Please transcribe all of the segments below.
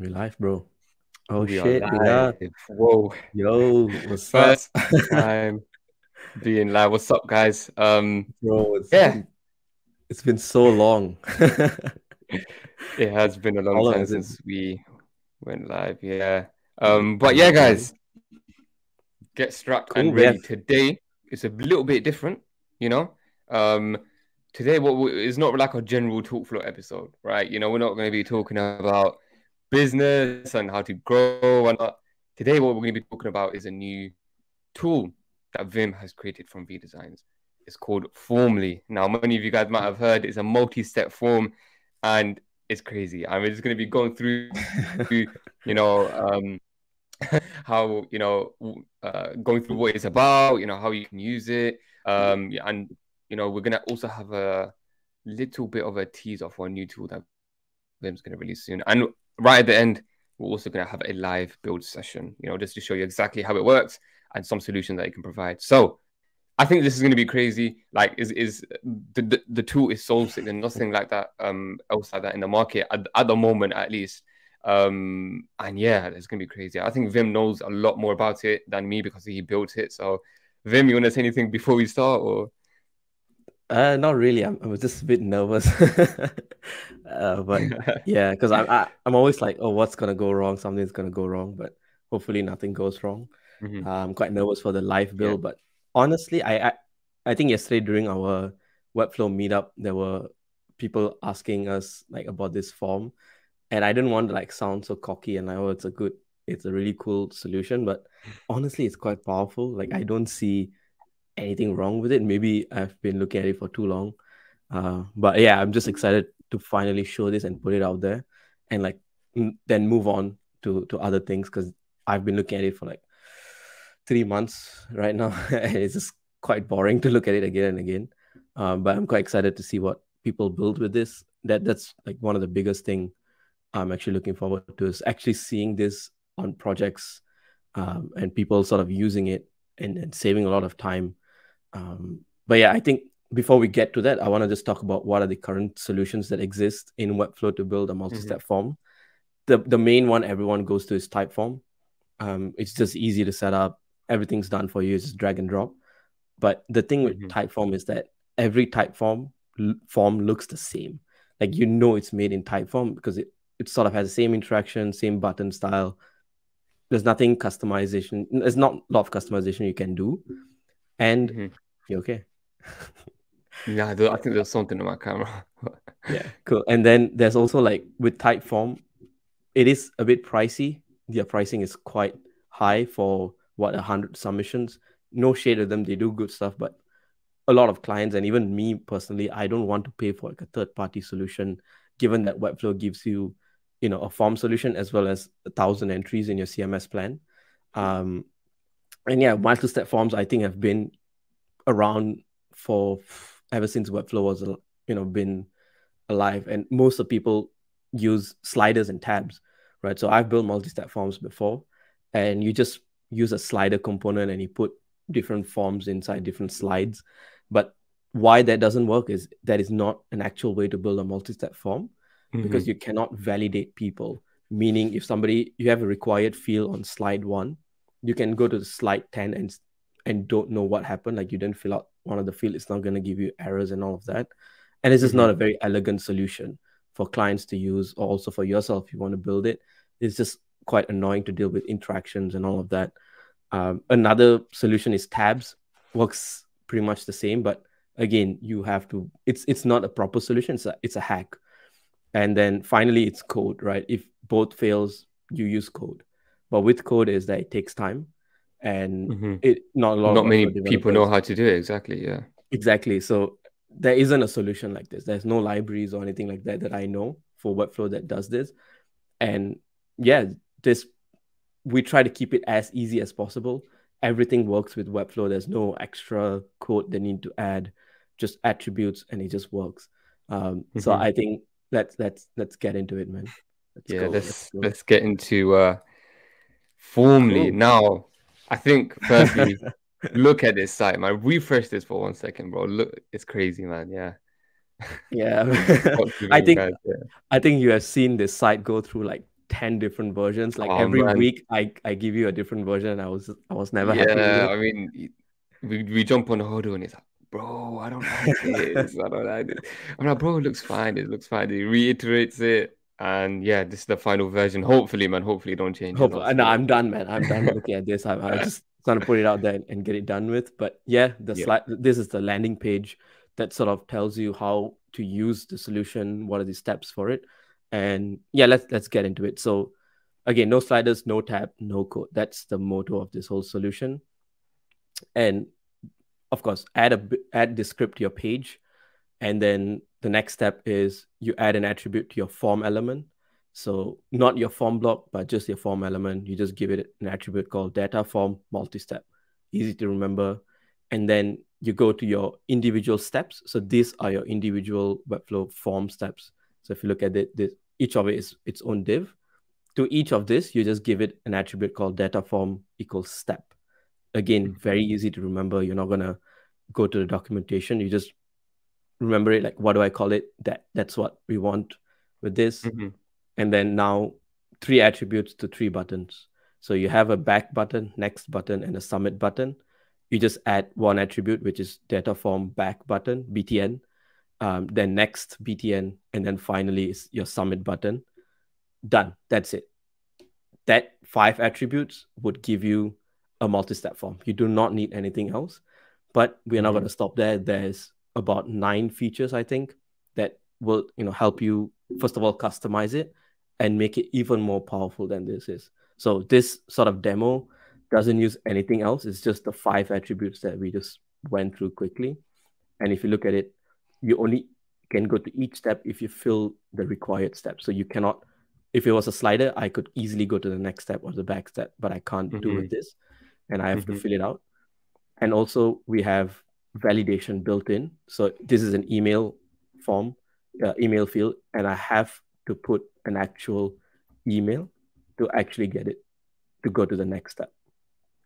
We live, bro. Oh We shit, live. Whoa. Yo, what's up, First time being live. What's up, guys? Um, bro? It's Yeah. been, it's been so long. it has been a long time since we went live. Yeah. Um, but yeah, guys, get strapped and Cool, ready. yeah. Today it's a little bit different, you know. Um, today what we, is not like a general talk flow episode, right? You know, we're not going to be talking about business and how to grow and not. Today, what we're going to be talking about is a new tool that Vim has created from ViDesigns. It's called Formly. Now, many of you guys might have heard it's a multi-step form, and it's crazy. I'm just going to be going through, you know, um, how you know, uh, going through what it's about, you know, how you can use it, um, and you know, we're gonna also have a little bit of a teaser for a new tool that Vim's gonna release soon, and right at the end, we're also gonna have a live build session, you know, just to show you exactly how it works and some solutions that it can provide. So. I think this is going to be crazy. Like, is is the, the the tool is so sick and nothing like that um else like that in the market at, at the moment at least. Um and yeah, it's gonna be crazy. I think Vim knows a lot more about it than me because he built it. So, Vim, you want to say anything before we start, or Uh, not really. I'm, I was just a bit nervous. Uh, but yeah, because I'm I, I'm always like, oh, what's gonna go wrong? Something's gonna go wrong, but hopefully nothing goes wrong. Mhm. Uh, I'm quite nervous for the live build, but honestly, I, I I think yesterday during our Webflow meetup, there were people asking us like about this form, and I didn't want to like sound so cocky and like, oh, it's a good, it's a really cool solution, but honestly, it's quite powerful. Like I don't see anything wrong with it. Maybe I've been looking at it for too long, uh, but yeah, I'm just excited to finally show this and put it out there, and like m- then move on to to other things because I've been looking at it for like three months right now, and it's just quite boring to look at it again and again. Um, but I'm quite excited to see what people build with this. That that's like one of the biggest thing I'm actually looking forward to is actually seeing this on projects um, and people sort of using it and, and saving a lot of time. Um, but yeah, I think before we get to that, I want to just talk about what are the current solutions that exist in Webflow to build a multi-step form. The the main one everyone goes to is Typeform. Um, it's just easy to set up. Everything's done for you. It's just drag and drop. But the thing with Mhm. Typeform is that every Typeform l- form looks the same. Like you know it's made in Typeform because it, it sort of has the same interaction, same button style. There's nothing customization. There's not a lot of customization you can do. And Mhm. you okay? yeah, I think there's something in my camera. Yeah, cool. And then there's also like with Typeform, it is a bit pricey. Their pricing is quite high for what a hundred submissions. No shade of them, they do good stuff, but a lot of clients and even me personally, I don't want to pay for like a third party solution, given that Webflow gives you, you know, a form solution as well as a thousand entries in your CMS plan. Um, and yeah, multi-step forms I think have been around for ever since Webflow was, you know, been alive. And most of people use sliders and tabs right? So i've built multi-step forms before and you just use a slider component and you put different forms inside different slides. But why that doesn't work is that is not an actual way to build a multi-step form mm-hmm. because you cannot validate people. Meaning if somebody you have a required field on slide 1 you can go to the slide 10 and and don't know what happened. Like you didn't fill out one of the field. It's not going to give you errors and all of that. And it's just not a very elegant solution for clients to use or also for yourself if you want to build it. It's just quite annoying to deal with interactions and all of that. Um, another solution is tabs. Works pretty much the same but again you have to it's it's not a proper solution. It's a, it's a hack. And then finally it's code right? If both fails you use code but with code is that it takes time and Mhm. it not a lot Not of many people know how to do it. Exactly. Yeah. Exactly. So there isn't a solution like this. There's no libraries or anything like that that I know for Webflow that does this. And yeah, this we try to keep it as easy as possible. Everything works with Webflow. There's no extra code they need to add, just attributes, and it just works. Um, So Mhm. I think let's let's let's get into it, man. Let's yeah go, let's go. let's get into uh Formly now i think firstly look at this site man refresh this for one second bro look it's crazy man yeah Yeah. I think guys, yeah. I think you have seen this site go through like 10 different versions. Like Oh, every man. week I, I give you a different version. I was I was never happy Yeah. I mean, we, we jump on Hodl and it's like, bro, I don't like this. I don't like this. I'm like, bro, it looks fine. It looks fine. He reiterates it. And yeah, this is the final version. Hopefully, man. Hopefully, don't change it. Hope, That's no. I'm done, man. I'm done looking at this. I'm, I'm just trying to put it out there and, get it done with. But yeah, the Yeah. slide this is the landing page that sort of tells you how to use the solution, what are the steps for it. And yeah, let's let's get into it. So again, no sliders, no tab, no code. That's the motto of this whole solution. And of course, add a add the script to your page. And then the next step is you add an attribute to your form element. So not your form block, but just your form element. You just give it an attribute called data form multi-step. Easy to remember. And then you go to your individual steps. So these are your individual Webflow form steps. So if you look at it, this, each of it is its own div. To each of this, you just give it an attribute called data form equals step. Again, very easy to remember. You're not gonna go to the documentation. You just remember it like what do I call it? That that's what we want with this Mhm. and then now three attributes to three buttons. So you have a back button, next button, and a submit button. You just add one attribute, which is data form back button, BTN, um, then next BTN, and then finally is your submit button. Done. That's it. That five attributes would give you a multi-step form. You do not need anything else. But we're not Mhm. going to stop there. There's about nine features, I think, that will you know help you first of all customize it and make it even more powerful than this is. So this sort of demo doesn't use anything else. It's just the five attributes that we just went through quickly. And if you look at it, you only can go to each step if you fill the required step. So you cannot, if it was a slider, I could easily go to the next step or the back step, but I can't do with this. And I have to Mhm. fill it out. And also we have validation built in. So this is an email form, uh, email field, and I have to put an actual email to actually get it to go to the next step.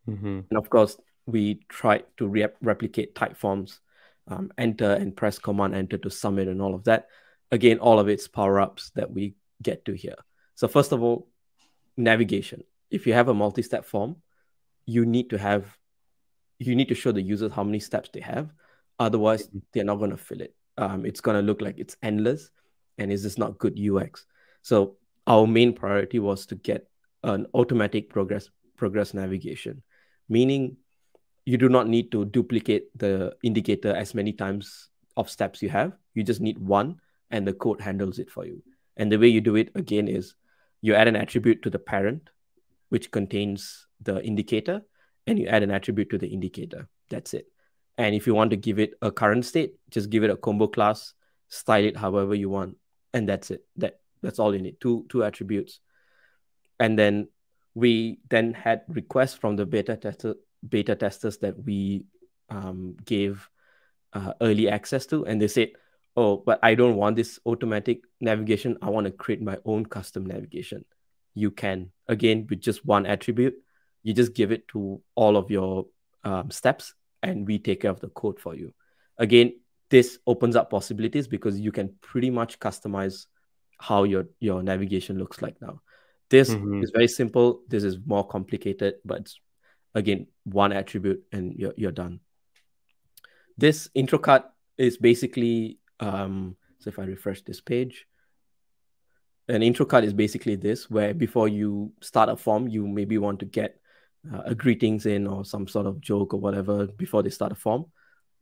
Mhm. And of course, we try to re- replicate Typeforms, um, enter and press command enter to submit and all of that. Again, all of its power ups that we get to here. So, first of all, navigation. If you have a multi step form, you need to have, you need to show the users how many steps they have. Otherwise, they're not going to fill it. Um, it's going to look like it's endless and is this not good UX? So, our main priority was to get an automatic progress progress navigation meaning you do not need to duplicate the indicator as many times of steps you have. You just need one, and the code handles it for you. And the way you do it again is you add an attribute to the parent, which contains the indicator, and you add an attribute to the indicator. That's it. And if you want to give it a current state, just give it a combo class, style it however you want, and that's it. That that's all you need. Two two attributes, and then we then had requests from the beta tester beta testers that we um, gave uh, early access to and they said oh but i don't want this automatic navigation i want to create my own custom navigation you can again with just one attribute you just give it to all of your um, steps and we take care of the code for you again this opens up possibilities because you can pretty much customize how your your navigation looks like now this Mhm. is very simple. This is more complicated, but again, one attribute and you're, you're done. This intro card is basically, um, so if I refresh this page, an intro card is basically this, where before you start a form, you maybe want to get uh, a greetings in or some sort of joke or whatever before they start a form.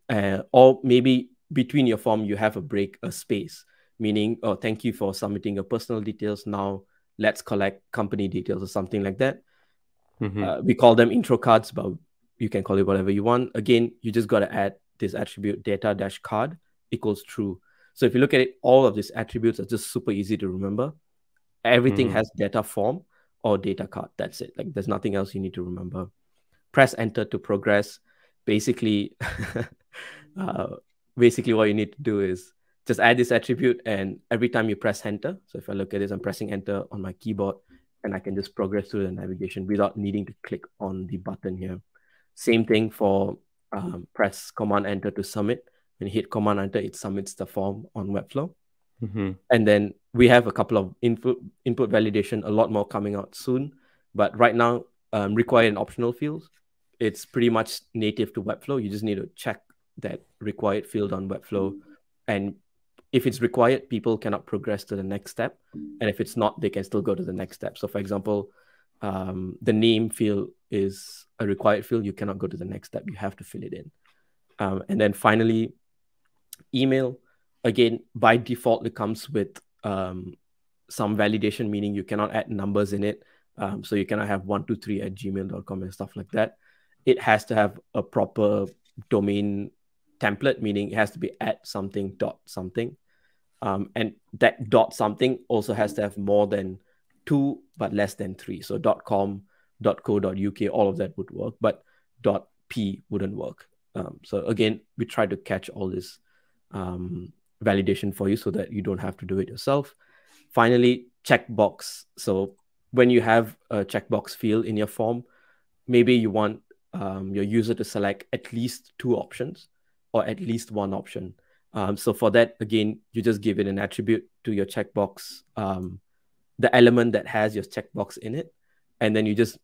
Uh, or maybe between your form, you have a break, a space, meaning, oh, thank you for submitting your personal details. Now let's collect company details or something like that. Mhm. Uh, we call them intro cards, but you can call it whatever you want. Again, you just got to add this attribute data dash card equals true. So if you look at it, all of these attributes are just super easy to remember. Everything Mhm. has data form or data card. That's it. Like there's nothing else you need to remember. Press enter to progress. Basically, uh, basically what you need to do is just add this attribute and every time you press enter so if i look at this i'm pressing enter on my keyboard and i can just progress through the navigation without needing to click on the button here same thing for um, press command enter to submit when you hit command enter it submits the form on webflow Mhm. and then we have a couple of input input validation, a lot more coming out soon. But right now, um, required and optional fields, it's pretty much native to Webflow. You just need to check that required field on Webflow, and if it's required, people cannot progress to the next step, and if it's not, they can still go to the next step. So, for example, um, the name field is a required field. You cannot go to the next step. You have to fill it in, um, and then finally, email again by default it comes with um, some validation meaning you cannot add numbers in it. Um, so you cannot have 123 at gmail.com and stuff like that. It has to have a proper domain template meaning it has to be at something dot something. Um, and that dot something also has to have more than two but less than three. So dot com dot co dot uk all of that would work but dot p wouldn't work. Um, so again we try to catch all this um, validation for you so that you don't have to do it yourself. Finally, checkbox. So when you have a checkbox field in your form, maybe you want um, your user to select at least two options or at least one option. Um, so for that, again, you just give it an attribute to your checkbox, um, the element that has your checkbox in it, and then you just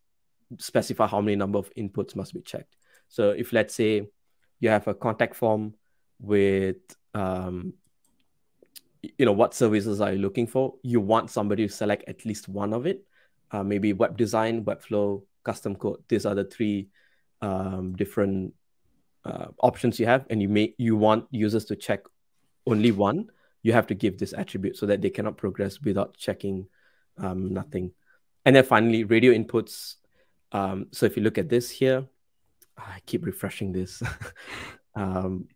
specify how many number of inputs must be checked. So if let's say you have a contact form with um, you know what services are you looking for? You want somebody to select at least one of it. Uh, maybe web design webflow custom code. These are the three um, different uh, options you have. And you may you want users to check only one. You have to give this attribute so that they cannot progress without checking um, nothing. And then finally radio inputs. Um, so if you look at this here i keep refreshing this. Um,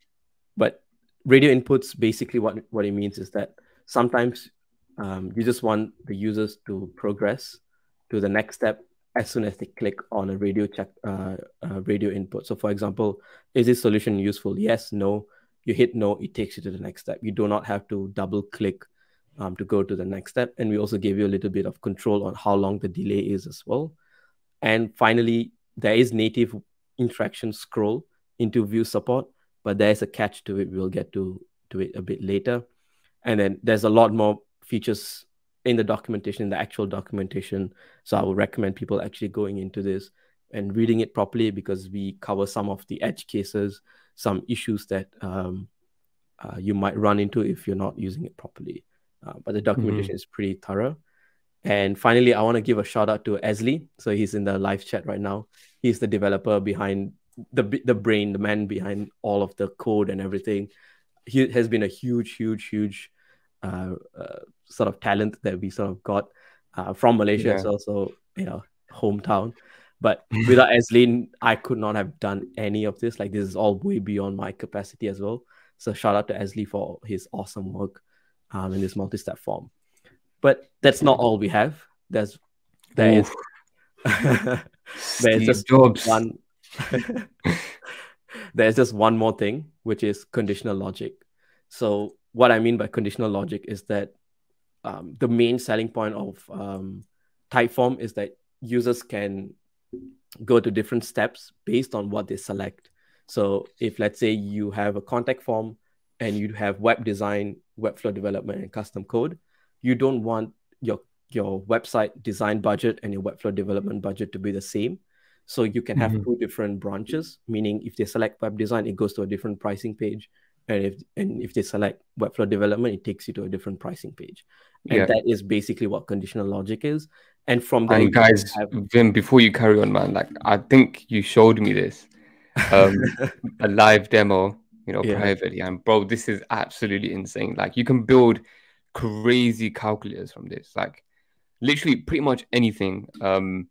but radio inputs basically what what it means is that sometimes um, you just want the users to progress to the next step as soon as they click on a radio check uh, radio input. So for example is this solution useful? Yes no. You hit no it takes you to the next step. You do not have to double click um, to go to the next step. And we also give you a little bit of control on how long the delay is as well. And finally there is native interaction scroll into view support but there's a catch to it. We'll get to to it a bit later, and then there's a lot more features in the documentation, in the actual documentation. So I would recommend people actually going into this and reading it properly because we cover some of the edge cases, some issues that um, uh, you might run into if you're not using it properly. Uh, but the documentation mm-hmm. is pretty thorough. And finally, I want to give a shout out to Esli. So he's in the live chat right now. He's the developer behind the the brain, the man behind all of the code and everything. He has been a huge, huge, huge uh, uh, sort of talent that we sort of got uh, from Malaysia. Yeah. It's also you know hometown. But without Eslin, I could not have done any of this. Like this is all way beyond my capacity as well. So shout out to Esli for his awesome work um, in this multi-step form. But that's not all we have. There's there is there's just Jobs. one there's just one more thing, which is conditional logic. So, what I mean by conditional logic is that um, the main selling point of um, Typeform is that users can go to different steps based on what they select. So, if let's say you have a contact form and you have web design, Webflow development, and custom code, you don't want your your website design budget and your Webflow development budget to be the same so you can have mm-hmm. two different branches, meaning if they select web design, it goes to a different pricing page. And if and if they select Webflow development, it takes you to a different pricing page. And yeah. that is basically what conditional logic is. And from there, and guys, have... Vim, before you carry on, man, like I think you showed me this, um, a live demo, you know, yeah. privately, and bro, this is absolutely insane. Like you can build crazy calculators from this, like literally pretty much anything. Um,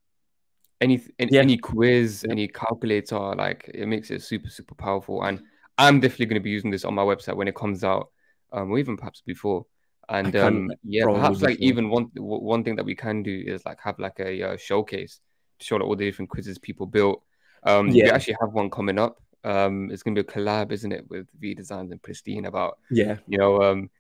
any any, yeah. any quiz, yeah. any calculator, like it makes it super super powerful. And I'm definitely going to be using this on my website when it comes out, um, or even perhaps before. And um, yeah, perhaps like before. even one one thing that we can do is like have like a uh, showcase to show like all the different quizzes people built. Um, yeah. we actually have one coming up. Um, it's going to be a collab, isn't it, with ViDesigns and Pristine about yeah, you know, um,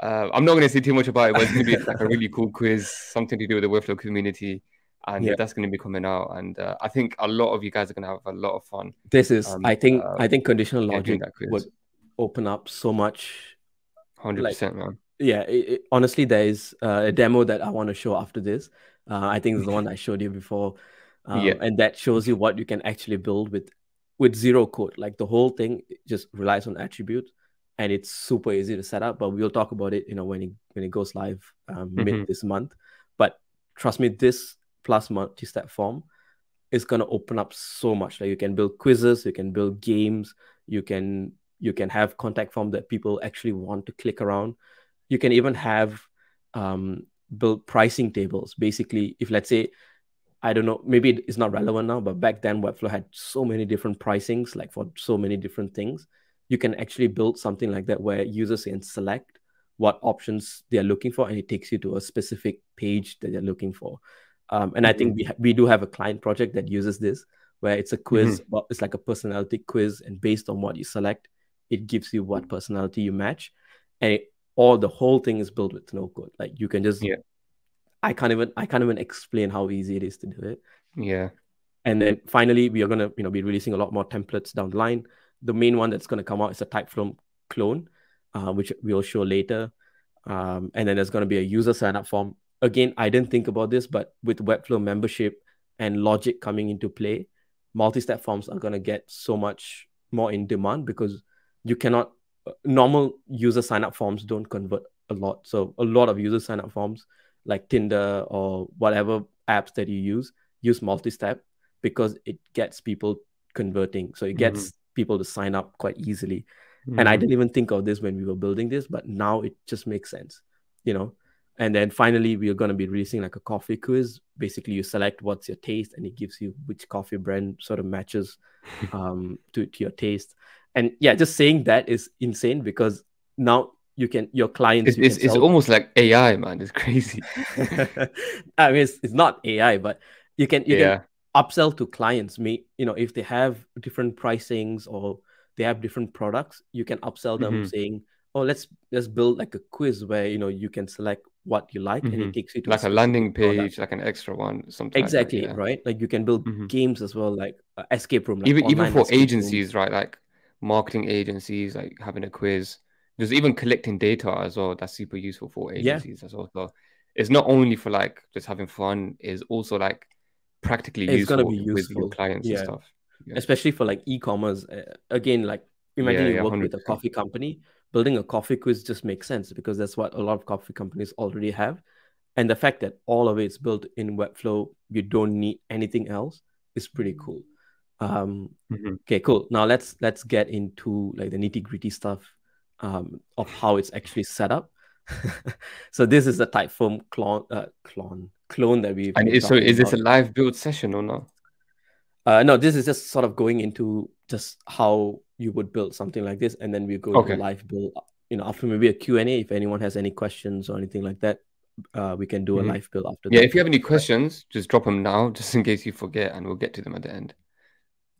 uh, I'm not going to say too much about it, but it's going to be like a really cool quiz, something to do with the Webflow community and yeah. that's going to be coming out. And uh, I think a lot of you guys are going to have a lot of fun. This is, um, I think, uh, I think conditional logic would open up so much. Hundred like, percent, man. yeah, it, it, honestly, there is uh, a demo that I want to show after this. Uh, I think it's the one I showed you before, um, yeah. and that shows you what you can actually build with with zero code. Like the whole thing just relies on attributes, and it's super easy to set up. But we'll talk about it, you know, when it when it goes live um, mm-hmm. mid this month. But trust me, this plus multi-step form is gonna open up so much. Like you can build quizzes, you can build games, you can you can have contact form that people actually want to click around. You can even have um, build pricing tables. Basically, if let's say I don't know, maybe it's not relevant now, but back then Webflow had so many different pricings, like for so many different things. You can actually build something like that where users can select what options they are looking for, and it takes you to a specific page that they're looking for. Um, and mm-hmm. I think mm-hmm. we ha- we do have a client project that uses this, where it's a quiz, mm-hmm. it's like a personality quiz, and based on what you select, it gives you what personality you match, and it, all the whole thing is built with no code. Like you can just yeah. I can't even I can't even explain how easy it is to do it. Yeah. And then finally, we are gonna you know be releasing a lot more templates down the line. The main one that's gonna come out is a Typeflow clone, uh, which we'll show later. Um, and then there's gonna be a user sign up form. Again, I didn't think about this, but with Webflow membership and logic coming into play, multi-step forms are gonna get so much more in demand because you cannot uh, normal user sign up forms don't convert a lot. So a lot of user sign up forms like Tinder or whatever apps that you use, use multi-step because it gets people converting. So it gets mm-hmm. people to sign up quite easily. Mm-hmm. And I mm-hmm. didn't even think of this when we were building this, but now it just makes sense, you know. And then finally, we are going to be releasing like a coffee quiz. Basically, you select what's your taste, and it gives you which coffee brand sort of matches um, to, to your taste. And yeah, just saying that is insane because now you can your clients it's, it's, it's almost like ai man it's crazy i mean it's, it's not ai but you can you yeah. can upsell to clients me you know if they have different pricings or they have different products you can upsell them mm-hmm. saying oh let's let's build like a quiz where you know you can select what you like mm-hmm. and it mm-hmm. takes you to like a, a landing page product. like an extra one something exactly like that, yeah. right like you can build mm-hmm. games as well like uh, escape room like even even for agencies room. right like marketing agencies like having a quiz there's even collecting data as well that's super useful for agencies yeah. as well so it's not only for like just having fun it's also like practically it's useful, be useful with your clients yeah. and stuff yeah. especially for like e-commerce uh, again like imagine you work 100%. with a coffee company building a coffee quiz just makes sense because that's what a lot of coffee companies already have and the fact that all of it's built in webflow you don't need anything else is pretty cool um mm-hmm. okay cool now let's let's get into like the nitty gritty stuff um, of how it's actually set up. so this is the Typeform clone, uh, clone, clone that we've. And so, is this a live build session or not? Uh, no, this is just sort of going into just how you would build something like this, and then we go okay. to live build. You know, after maybe a Q and A, if anyone has any questions or anything like that, uh, we can do mm-hmm. a live build after. Yeah, that. if you have any questions, just drop them now, just in case you forget, and we'll get to them at the end.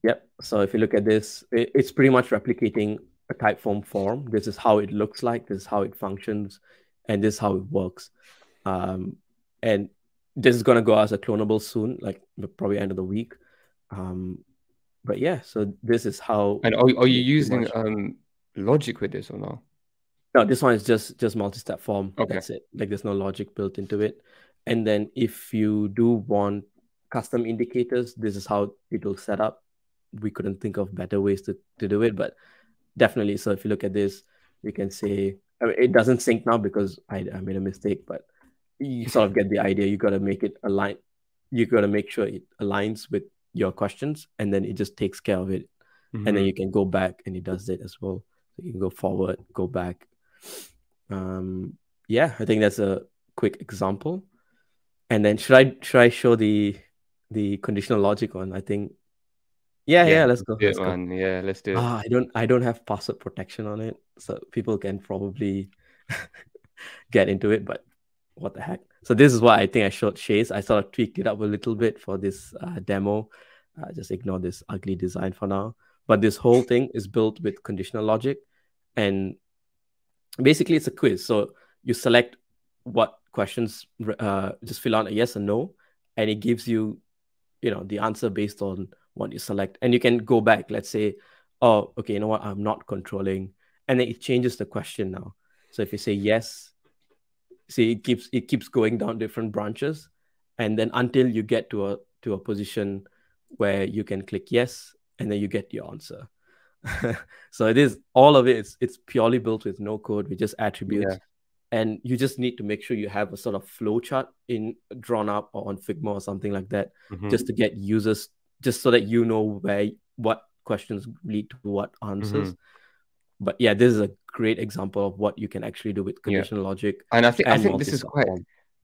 Yep. So if you look at this, it's pretty much replicating a typeform form. This is how it looks like. This is how it functions, and this is how it works. Um, and this is gonna go as a clonable soon, like probably end of the week. Um, but yeah, so this is how. And are, are you using um, logic with this or not? No, this one is just just multi-step form. Okay. That's it. Like there's no logic built into it. And then if you do want custom indicators, this is how it will set up. We couldn't think of better ways to, to do it, but definitely. So if you look at this, you can say I mean, it doesn't sync now because I, I made a mistake, but you sort of get the idea. You got to make it align. You got to make sure it aligns with your questions, and then it just takes care of it. Mm-hmm. And then mm-hmm. you can go back, and it does it as well. So you can go forward, go back. Um, yeah, I think that's a quick example. And then should I should I show the the conditional logic one? I think yeah, yeah, let's go. Let's go. Yeah, let's do it. Ah, I don't I don't have password protection on it, so people can probably get into it, but what the heck? So this is what I think I showed Chase. I sort of tweaked it up a little bit for this uh, demo. Uh, just ignore this ugly design for now. But this whole thing is built with conditional logic, and basically it's a quiz. So you select what questions, uh, just fill out a yes or no, and it gives you, you know, the answer based on what you select. And you can go back, let's say, oh, okay, you know what, I'm not controlling. And then it changes the question now. So if you say yes, see it keeps it keeps going down different branches, and then until you get to a to a position where you can click yes, and then you get your answer. so it is all of it. It's it's purely built with no code with just attributes. Yeah and you just need to make sure you have a sort of flow chart in drawn up or on Figma or something like that, mm-hmm. just to get users just so that you know where what questions lead to what answers. Mm-hmm. But yeah, this is a great example of what you can actually do with conditional yeah. logic. And I think I think this is quite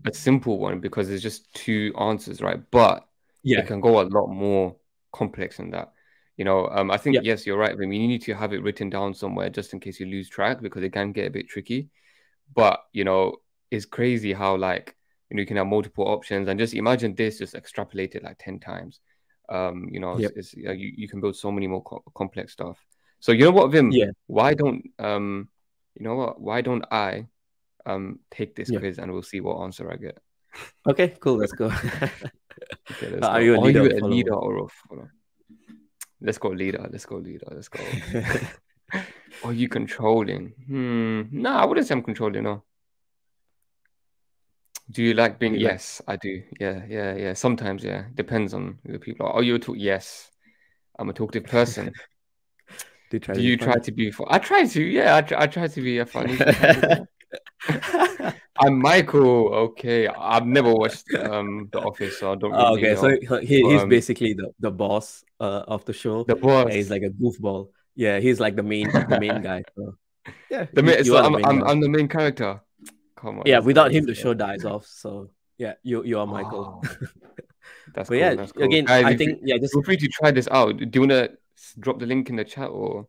a simple one because there's just two answers, right? But yeah, it can go a lot more complex than that. You know, um, I think yeah. yes, you're right. I mean, you need to have it written down somewhere just in case you lose track because it can get a bit tricky. But you know, it's crazy how like you know you can have multiple options and just imagine this just extrapolated like 10 times. Um, you know, yep. it's, it's, you, you can build so many more co- complex stuff. So you know what, Vim? Yeah. Why don't um, you know what? Why don't I um take this yeah. quiz and we'll see what answer I get. Okay, cool. Let's go. okay, let's Are go. you a leader, you a leader or a follower? Let's go leader. Let's go leader. Let's go. Are you controlling? Hmm. No, I wouldn't say I'm controlling. No. Do you like being? You yes, like... I do. Yeah, yeah, yeah. Sometimes, yeah. Depends on who the people are. Are you a talk? Yes, I'm a talkative person. do you try, do you try to be? funny? I try to. Yeah, I try, I try to be a funny. I'm Michael. Okay, I've never watched um The Office, so I don't. Really okay, know. so he, he's um, basically the the boss uh, of the show. The boss. he's like a goofball. Yeah, he's like the main the main guy. So. Yeah, the main, so I'm, the I'm, I'm, the main character. Come on. Yeah, without him, the show dies off. So yeah, you you are Michael. Oh, that's but cool, yeah, that's cool. again, Guys, I think yeah, just feel free to try this out. Do you wanna drop the link in the chat or?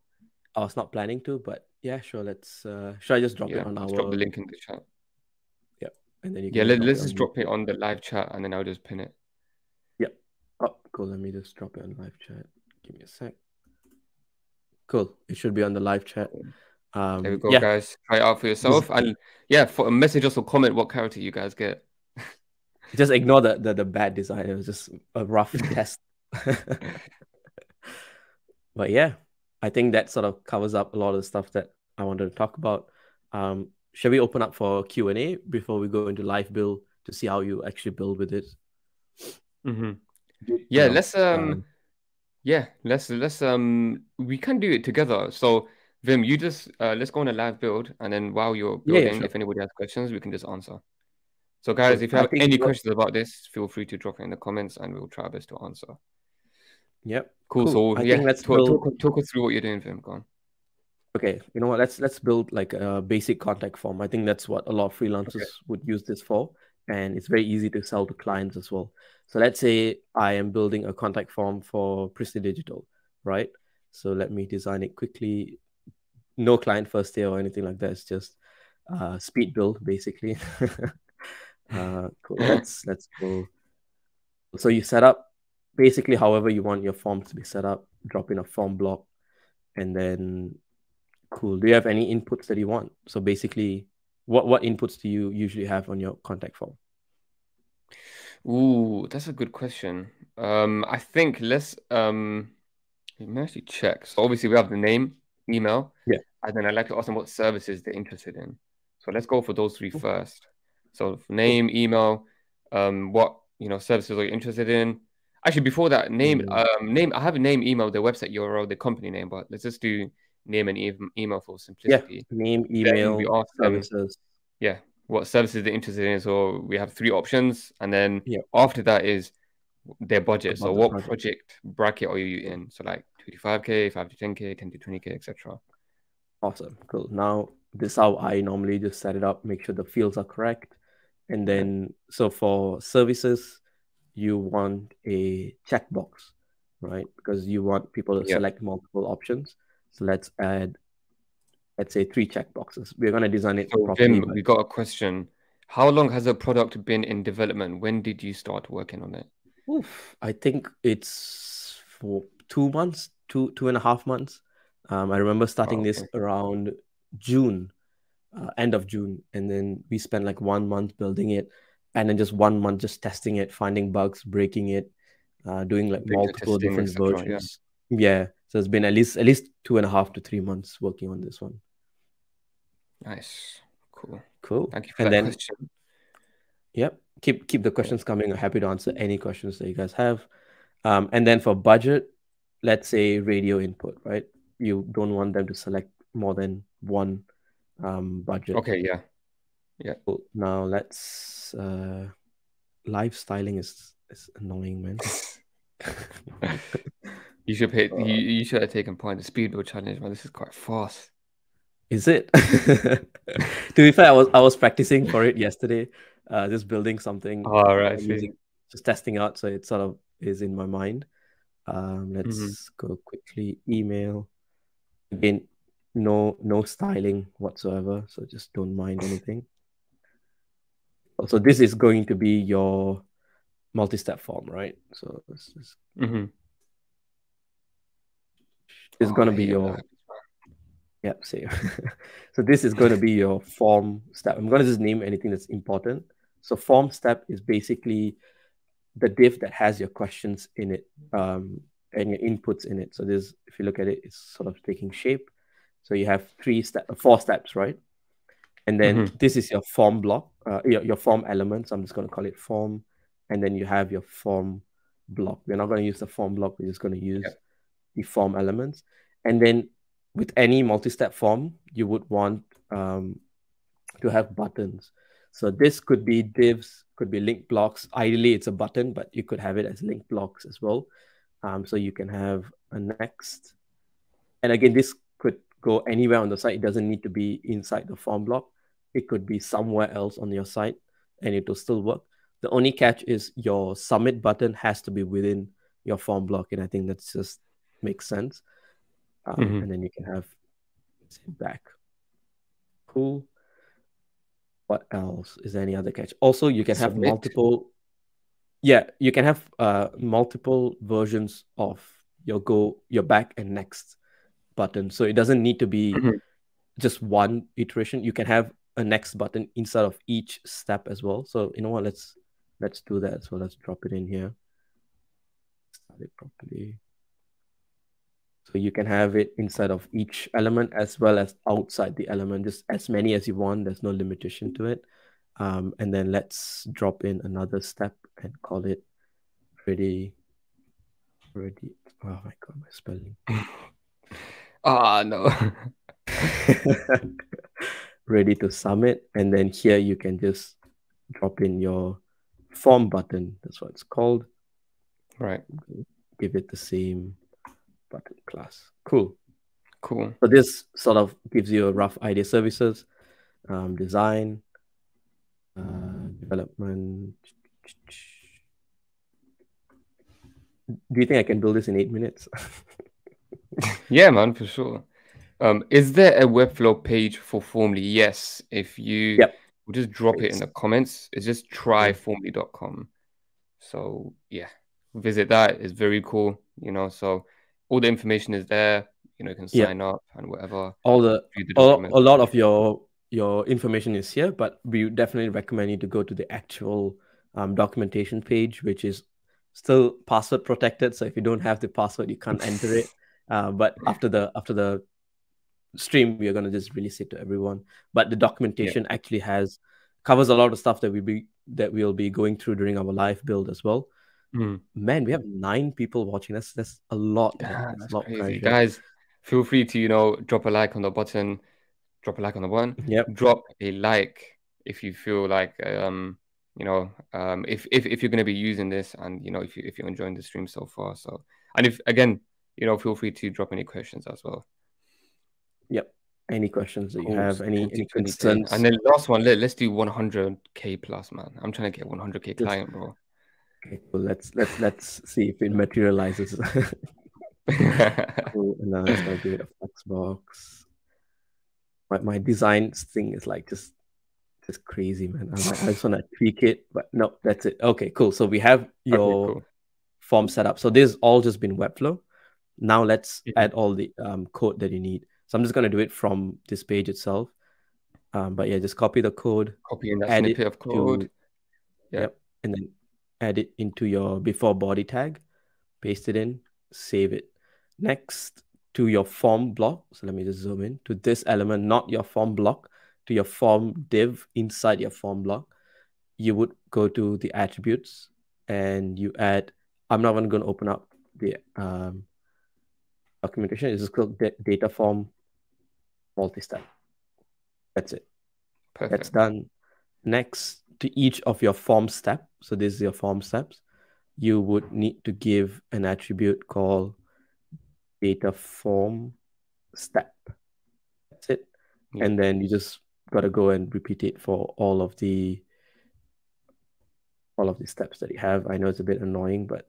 I was not planning to, but yeah, sure. Let's. uh Should I just drop yeah, it on our? Drop the link in the chat. Yeah, and then you. yeah, let, us just drop it on the live chat, and then I'll just pin it. Yep. Oh, cool. Let me just drop it on live chat. Give me a sec. Cool. It should be on the live chat. Um, there we go, yeah. guys. Try it out for yourself, and yeah, for a message us or comment what character you guys get. just ignore the, the, the bad design. It was just a rough test. but yeah, I think that sort of covers up a lot of the stuff that I wanted to talk about. Um, shall we open up for Q and A before we go into live build to see how you actually build with it? Mm-hmm. Yeah, you know, let's um, um yeah, let's let's um we can do it together. So Vim, you just uh, let's go on a live build, and then while you're building, yeah, sure. if anybody has questions, we can just answer. So guys, if you have any questions about this, feel free to drop it in the comments, and we'll try our best to answer. Yep. Cool. cool. So I yeah, let's talk, build... talk, talk, us through what you're doing, Vim. Go on. Okay, you know what? Let's let's build like a basic contact form. I think that's what a lot of freelancers okay. would use this for, and it's very easy to sell to clients as well. So let's say I am building a contact form for Pristine Digital, right? So let me design it quickly. No client first year or anything like that. It's just uh, speed build basically. uh, cool. Let's let's go. So you set up basically however you want your form to be set up. Drop in a form block, and then cool. Do you have any inputs that you want? So basically, what what inputs do you usually have on your contact form? Ooh, that's a good question. Um, I think let's um, let me actually check. So obviously we have the name, email, Yeah. and then I'd like to ask them what services they're interested in. So let's go for those three first. So name, email, um, what you know services are you interested in? Actually, before that, name, Mm. um, name. I have a name, email, the website URL, the company name, but let's just do name and e- email for simplicity. Yeah. Name, email, we ask them, yeah, what services they're interested in. So we have three options, and then yeah. after that is their budget. so what project. project. bracket are you in? So like 25k, 5 to 10k, 10 to 20k, etc. Awesome, cool. Now this is how I normally just set it up. Make sure the fields are correct, and then so for services, you want a checkbox, right? Because you want people to yeah. select multiple options. So let's add let's say three checkboxes. We're going to design it so properly. Vim, we got a question. How long has the product been in development? When did you start working on it? Oof, I think it's for two months, two two and a half months. Um, I remember starting oh, okay. this around June, uh, end of June, and then we spent like one month building it, and then just one month just testing it, finding bugs, breaking it, uh, doing like multiple different versions. Yeah. yeah. So it's been at least at least two and a half to three months working on this one. Nice. Cool. Cool. Thank you for and that then, question. yep, keep keep the questions coming. I'm happy to answer any questions that you guys have. Um, and then for budget, let's say radio input, right? You don't want them to select more than one um, budget. Okay, yeah. Yeah. Cool. Now let's uh, live styling is is annoying, man. You should pay. You, you should have taken part in the speed build challenge, man. This is quite fast. Is it? to be fair, I was I was practicing for it yesterday. Uh, just building something. All right, uh, using, just testing out, so it sort of is in my mind. Um, let's Mhm. go quickly. Email. Again, no no styling whatsoever. So just don't mind anything. So this is going to be your multi-step form, right? So this is, Mm-hmm. is Oh, gonna be your that. Yep, same. so this is going to be your form step. I'm going to just name anything that's important. So form step is basically the div that has your questions in it um, and your inputs in it. So this, if you look at it, it's sort of taking shape. So you have three step, four steps, right? And then Mhm. this is your form block, uh, your, your form elements. I'm just going to call it form. And then you have your form block. We're not going to use the form block. We're just going to use the form elements. And then with any multi-step form, you would want um, to have buttons. So this could be divs, could be link blocks. Ideally, it's a button, but you could have it as link blocks as well. Um, so you can have a next. And again, this go anywhere on the site. It doesn't need to be inside the form block. It could be somewhere else on your site and it will still work. The only catch is your submit button has to be within your form block. And I think that's just makes sense. Um, Mhm. And then you can have it back. Cool. What else? Is there any other catch? Also, you can have multiple. Yeah, you can have uh multiple versions of your go, your back, and next button. So it doesn't need to be Mhm. just one iteration. You can have a next button inside of each step as well. So you know what? Let's let's do that. So let's drop it in here. Start it properly. So you can have it inside of each element as well as outside the element, just as many as you want. There's no limitation to it. Um, and then let's drop in another step and call it ready. Ready. Oh my god, my spelling. Ah, no. ready to submit. And then here you can just drop in your form button. That's what it's called. right. Give it the same button class. Cool. Cool. So this sort of gives you a rough idea. Services, um, design, uh, development. Do you think I can build this in eight minutes? Yeah, man, for sure. Um, is there a Webflow page for Formly? Yes. If you Yep. will just drop it in the comments, it's just tryformly.com. So yeah, visit that. It's very cool, you know. So all the information is there. You know, you can Yep. sign up and whatever. All the the a, a lot of your your information is here, but we definitely recommend you to go to the actual um, documentation page, which is still password protected. So if you don't have the password, you can't enter it. Uh, but after the after the stream, we are gonna just release it to everyone. But the documentation actually has covers a lot of stuff that we be that we'll be going through during our live build as well. Mm. Man, we have nine people watching. That's that's a lot. Damn, That's that's a lot crazy. pressure. Guys, feel free to, you know, drop a like on the button, drop a like on the one. Yep. drop a like if you feel like um, you know, um if if, if you're gonna be using this and you know if you if you're enjoying the stream so far. So and if again, you know, feel free to drop any questions as well. Yep. Any questions that you have? Any, 20, any concerns? And then last one, let, let's do 100k plus, man. I'm trying to get 100k Just- client, bro. Okay, cool. Let's let's let's see if it materializes. cool. And now it's gonna give it a flex box. My my design thing is like just just crazy, man. I'm like, I just wanna tweak it, but no, that's it. Okay, cool. So we have your Okay, cool. form set up. So this all just been Webflow. Now let's Mhm. add all the um, code that you need. So I'm just gonna do it from this page itself. Um, but yeah, just copy the code, Copying that add it snippet of code. to Yeah. yep, and then add it into your before body tag, paste it in, save it. Next to your form block. So let me just zoom in to this element, not your form block. to your form div inside your form block, you would go to the attributes and you add. I'm not even going to open up the um, documentation. Just called data form multi-step. That's it. Perfect. That's done. Next to each of your form step, so this is your form steps, you would need to give an attribute called data form step. That's it. Yeah. And then you just got to go and repeat it for all of the all of the steps that you have. I know it's a bit annoying, but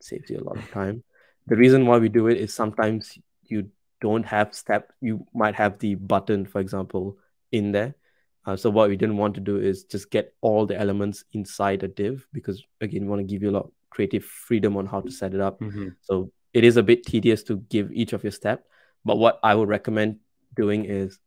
saves you a lot of time. The reason why we do it is sometimes you don't have step. You might have the button, for example, in there. Uh, so what we didn't want to do is just get all the elements inside a div because again, we want to give you a lot of creative freedom on how to set it up. Mm-hmm. So it is a bit tedious to give each of your step. But what I would recommend doing is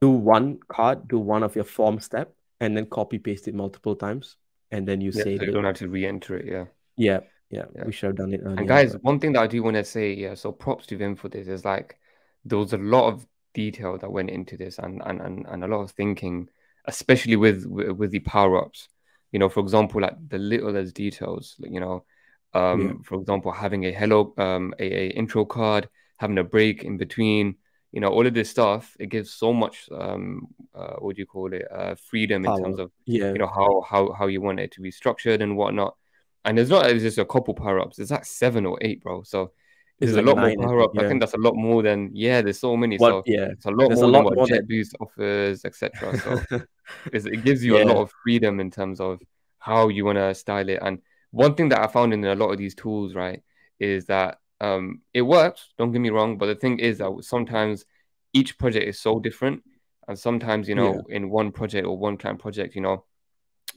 do one card, do one of your form step, and then copy paste it multiple times, and then you yeah, save so you it. don't have to re-enter it. Yeah. Yeah. Yeah, yeah. we should have done it earlier. And guys, but... one thing that I do want to say, yeah, so props to Vim for this is like there was a lot of detail that went into this and and and, and a lot of thinking, especially with with, with the power ups. You know, for example, like the littlest details, you know, um, yeah. for example, having a hello, um, a, a intro card, having a break in between, you know, all of this stuff, it gives so much, um, uh, what do you call it, uh, freedom Power. in terms of, yeah. you know, how how how you want it to be structured and whatnot. And it's not it's just a couple power ups. It's like seven or eight, bro. So there's a lot more power up. Yeah. I think that's a lot more than yeah. There's so many. What, so yeah, it's a lot there's more a lot than what Jetboost offers, etc. So it gives you yeah. a lot of freedom in terms of how you want to style it. And one thing that I found in a lot of these tools, right, is that um, it works. Don't get me wrong, but the thing is that sometimes each project is so different, and sometimes you know, yeah. in one project or one client project, you know,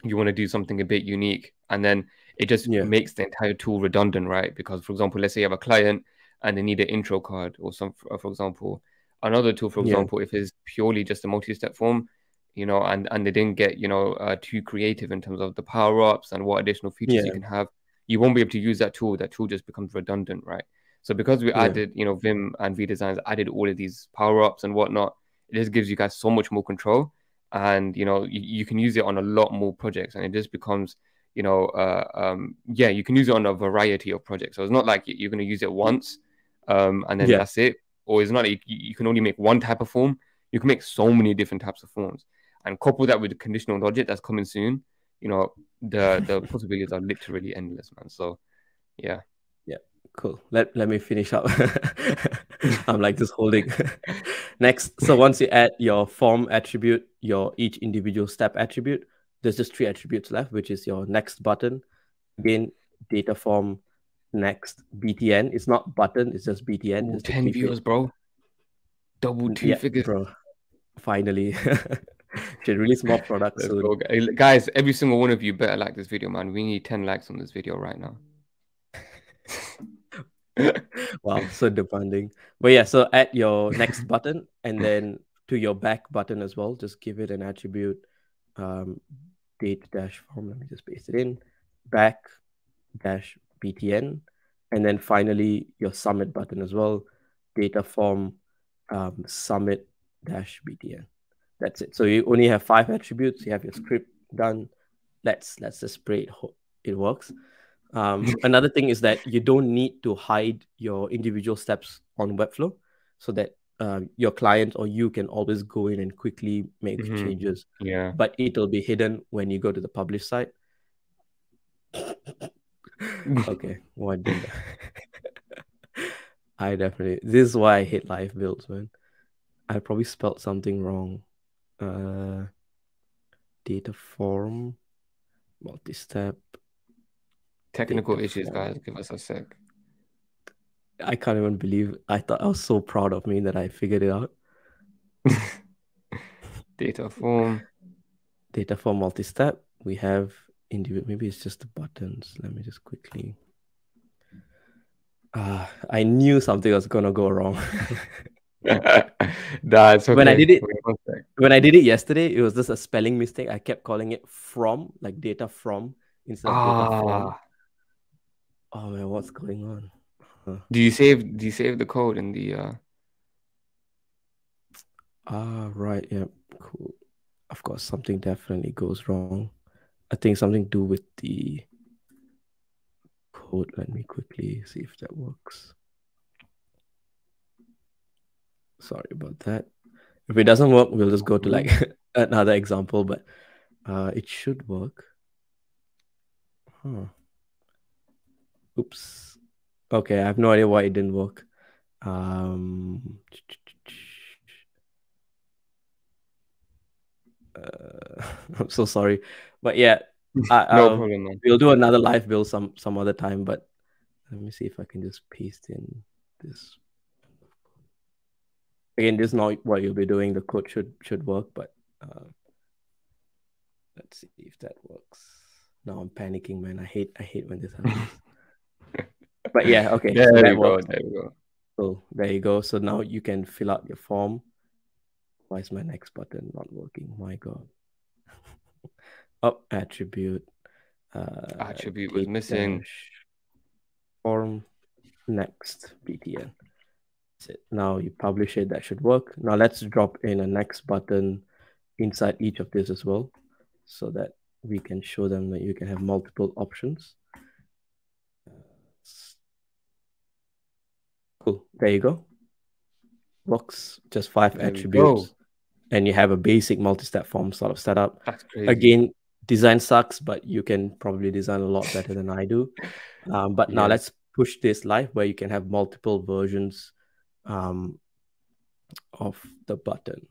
you want to do something a bit unique, and then it just yeah. makes the entire tool redundant, right? Because, for example, let's say you have a client and they need an intro card or some, for example, another tool, for example, yeah. if it's purely just a multi-step form, you know, and and they didn't get you know uh, too creative in terms of the power ups and what additional features yeah. you can have, you won't be able to use that tool. That tool just becomes redundant, right? So because we added, you know, Vim and ViDesigns added all of these power ups and whatnot, it just gives you guys so much more control, and you know, you, you can use it on a lot more projects, and it just becomes you know, uh, um, yeah, you can use it on a variety of projects. So it's not like you're going to use it once um, and then yeah. that's it. Or it's not like you, you, can only make one type of form. You can make so many different types of forms, and couple that with the conditional logic that's coming soon. You know, the the possibilities are literally endless, man. So, yeah. Yeah, cool. Let let me finish up. I'm like just holding. Next, so once you add your form attribute, your each individual step attribute, there's just three attributes left, which is your next button, again, data form, next BTN. It's not button, it's just BTN. It's 10 views, bro. Double two yeah, figures. Bro. Finally. Should release more products. Go, guys, every single one of you better like this video, man. We need 10 likes on this video right now. wow, so demanding. But yeah, so add your next button and then to your back button as well. Just give it an attribute um, date dash form. Let me just paste it in. Back dash BTN. And then finally your submit button as well. Data form um, submit dash BTN. That's it. So you only have five attributes. You have your script done. Let's let's just pray it, it works. Um, another thing is that you don't need to hide your individual steps on Webflow so that uh, your client or you can always go in and quickly make mm-hmm. changes. Yeah. But it'll be hidden when you go to the publish site. okay, what did I definitely this is why I hate live builds, man. I probably spelled something wrong. Uh data form, multi-step. Technical issues, form. guys. Give us a sec. I can't even believe I thought I was so proud of me that I figured it out. data form. Data form multi-step. We have individual maybe it's just the buttons. Let me just quickly. Uh, I knew something was gonna go wrong. That's okay. When I did it, when I did it yesterday, it was just a spelling mistake. I kept calling it from, like data from, instead of ah. data from. Oh man, what's going on? Do you save do you save the code in the uh Ah, right. Yeah. Cool. Of course, something definitely goes wrong. I think something to do with the code. Let me quickly see if that works. Sorry about that. If it doesn't work, we'll just go to like another example, but uh, it should work. Huh. Oops. Okay, I have no idea why it didn't work. Um, uh, I'm so sorry, but yeah, I, No um, problem, man. we'll do another live build some some other time. But let me see if I can just paste in this. Again, this is not what you'll be doing. The code should should work, but uh, let's see if that works. Now I'm panicking, man. I hate I hate when this happens. but yeah, okay. There we that go. There we go. So there you go. So now you can fill out your form. Why is my next button not working? My God. Up attribute. Uh, Attribute was missing. Form next btn. That's it. Now you publish it. That should work. Now let's drop in a next button inside each of this as well, so that we can show them that you can have multiple options. Cool. There you go. Works. Just five There attributes. And you have a basic multi-step form sort of setup. That's crazy. Again, design sucks, but you can probably design a lot better than I do. Um, but now let's push this live where you can have multiple versions um, of the button.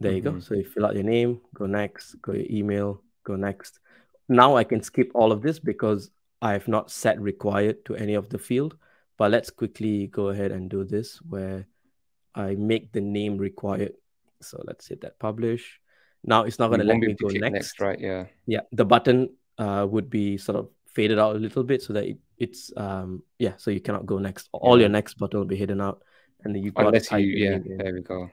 There you go. Mhm. So you fill out your name, go next, go your email, go next. Now I can skip all of this because I have not set required to any of the field. But let's quickly go ahead and do this where I make the name required. So let's hit that publish. Now it's not going to let me go next. next, right? Yeah. Yeah, the button uh, would be sort of faded out a little bit so that it, it's um yeah, so you cannot go next. All Yeah. your next button will be hidden out, and then you got to Unless you, yeah, in there we go.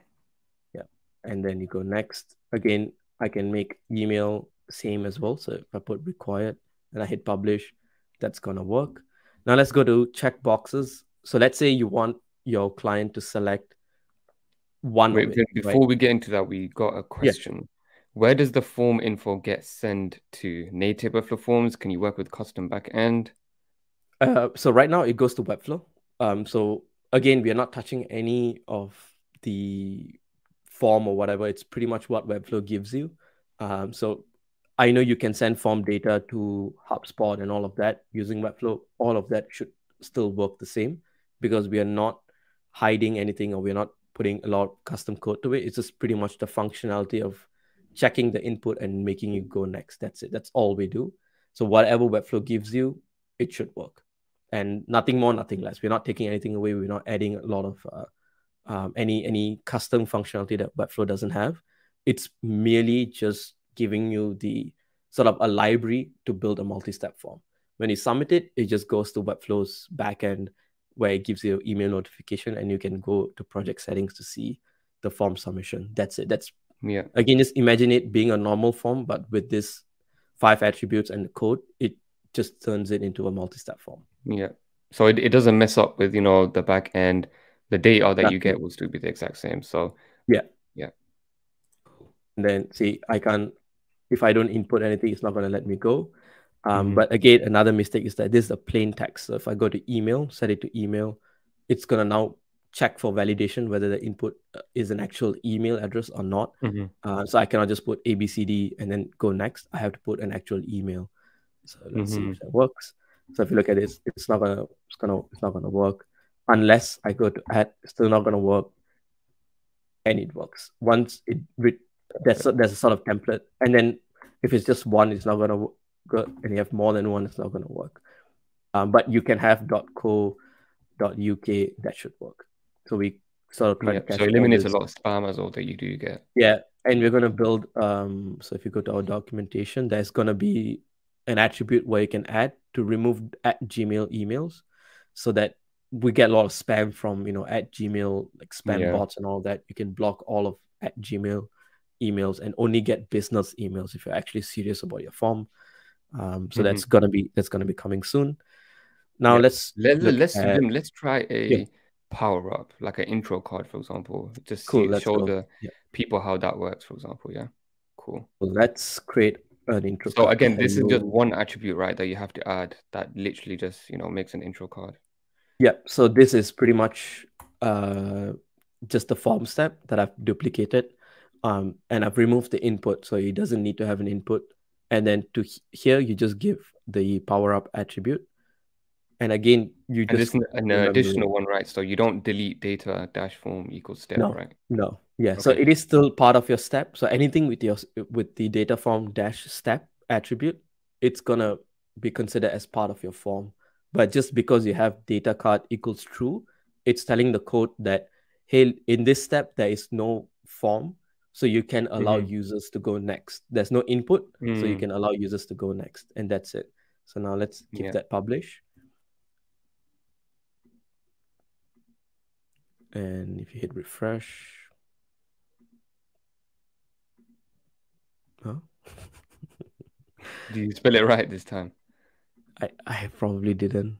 Yeah, and then you go next. Again, I can make email same as well. So if I put required and I hit publish, that's gonna work. Now let's go to check boxes. So let's say you want your client to select one Wait, of be- it, right? before we get into that, we got a question. Where does the form info get sent to? Native Webflow forms? Can you work with custom backend? Uh, so right now it goes to Webflow. Um, so again, we are not touching any of the form or whatever. It's pretty much what Webflow gives you. Um, so I know you can send form data to HubSpot and all of that using Webflow. All of that should still work the same because we are not hiding anything or we're not putting a lot of custom code to it. It's just pretty much the functionality of checking the input and making you go next. That's it. That's all we do. So whatever Webflow gives you, it should work and nothing more, nothing less. We're not taking anything away. We're not adding a lot of uh, um, any any custom functionality that Webflow doesn't have. It's merely just giving you the sort of a library to build a multi-step form. When you submit it, it just goes to Webflow's backend where it gives you email notification, and you can go to project settings to see the form submission. That's it. That's Yeah. again, just imagine it being a normal form, but with this five attributes and the code, it just turns it into a multi-step form. Yeah. So it, it doesn't mess up with, you know, the back end. The data that you get will still be the exact same. So yeah. Yeah. And then see, I can't if I don't input anything, it's not going to let me go. Um, Mhm. But again, another mistake is that this is a plain text. So if I go to email, set it to email, it's going to now check for validation whether the input uh, is an actual email address or not. Mhm. Uh, so I cannot just put ABCD and then go next. I have to put an actual email. So let's see if that works. So if you look at this, it's not gonna it's gonna it's not gonna work unless I go to add. It's still not gonna work, and it works once it with there's a, there's a sort of template, and then if it's just one, it's not gonna wo- go, and you have more than one, it's not gonna work. Um, but you can have .co, .uk that should work. So we sort of try yeah. to So it eliminates a lot of spam as well that you do get. Yeah, and we're gonna build. Um, so if you go to our documentation, there's gonna be an attribute where you can add to remove at Gmail emails, so that we get a lot of spam from you know at Gmail like spam Yeah. bots and all that. You can block all of at Gmail emails and only get business emails if you're actually serious about your form. Um, so that's gonna be that's gonna be coming soon. Now Yeah. let's Let, let's at- let's try a Yeah. power up, like an intro card, for example. Just Cool, see, show go. the Yeah. people how that works, for example. Yeah, cool. So let's create an intro. So again, this is just one attribute, right, that you have to add that literally just you know makes an intro card. Yeah, so this is pretty much uh, just the form step that I've duplicated. Um, and I've removed the input, so it doesn't need to have an input. And then to h- here, you just give the power up attribute. And again, you And just an additional one, right? So you don't delete data dash form equals step, No. right? No, yeah. So it is still part of your step. So anything with your with the data form dash step attribute, it's gonna be considered as part of your form. But just because you have data card equals true, it's telling the code that hey, in this step there is no form, so you can allow Mhm. users to go next. There's no input, so you Mm. can allow users to go next, and that's it. So now let's give Yeah. that publish. And if you hit refresh, huh? Do you spell it right this time? I I probably didn't.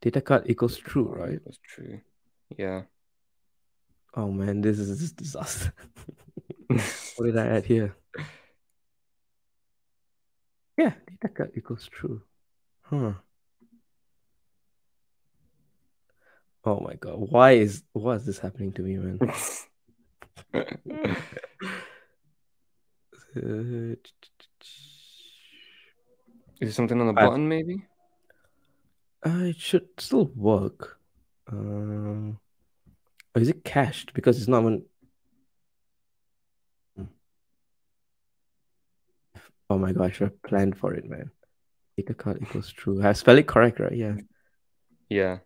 Data card equals true, right? That's true. Yeah. Oh man, this is a disaster. what did I add here? Yeah, card equals true. Huh. Oh my god, why is why is this happening to me, man? Uh, Is it something on the I- button, maybe? Uh, it should still work. Um, or is it cached? Because it's not even. Hmm. Oh my gosh, I planned for it, man. Data card equals true. I spell it correct, right? Yeah. Yeah.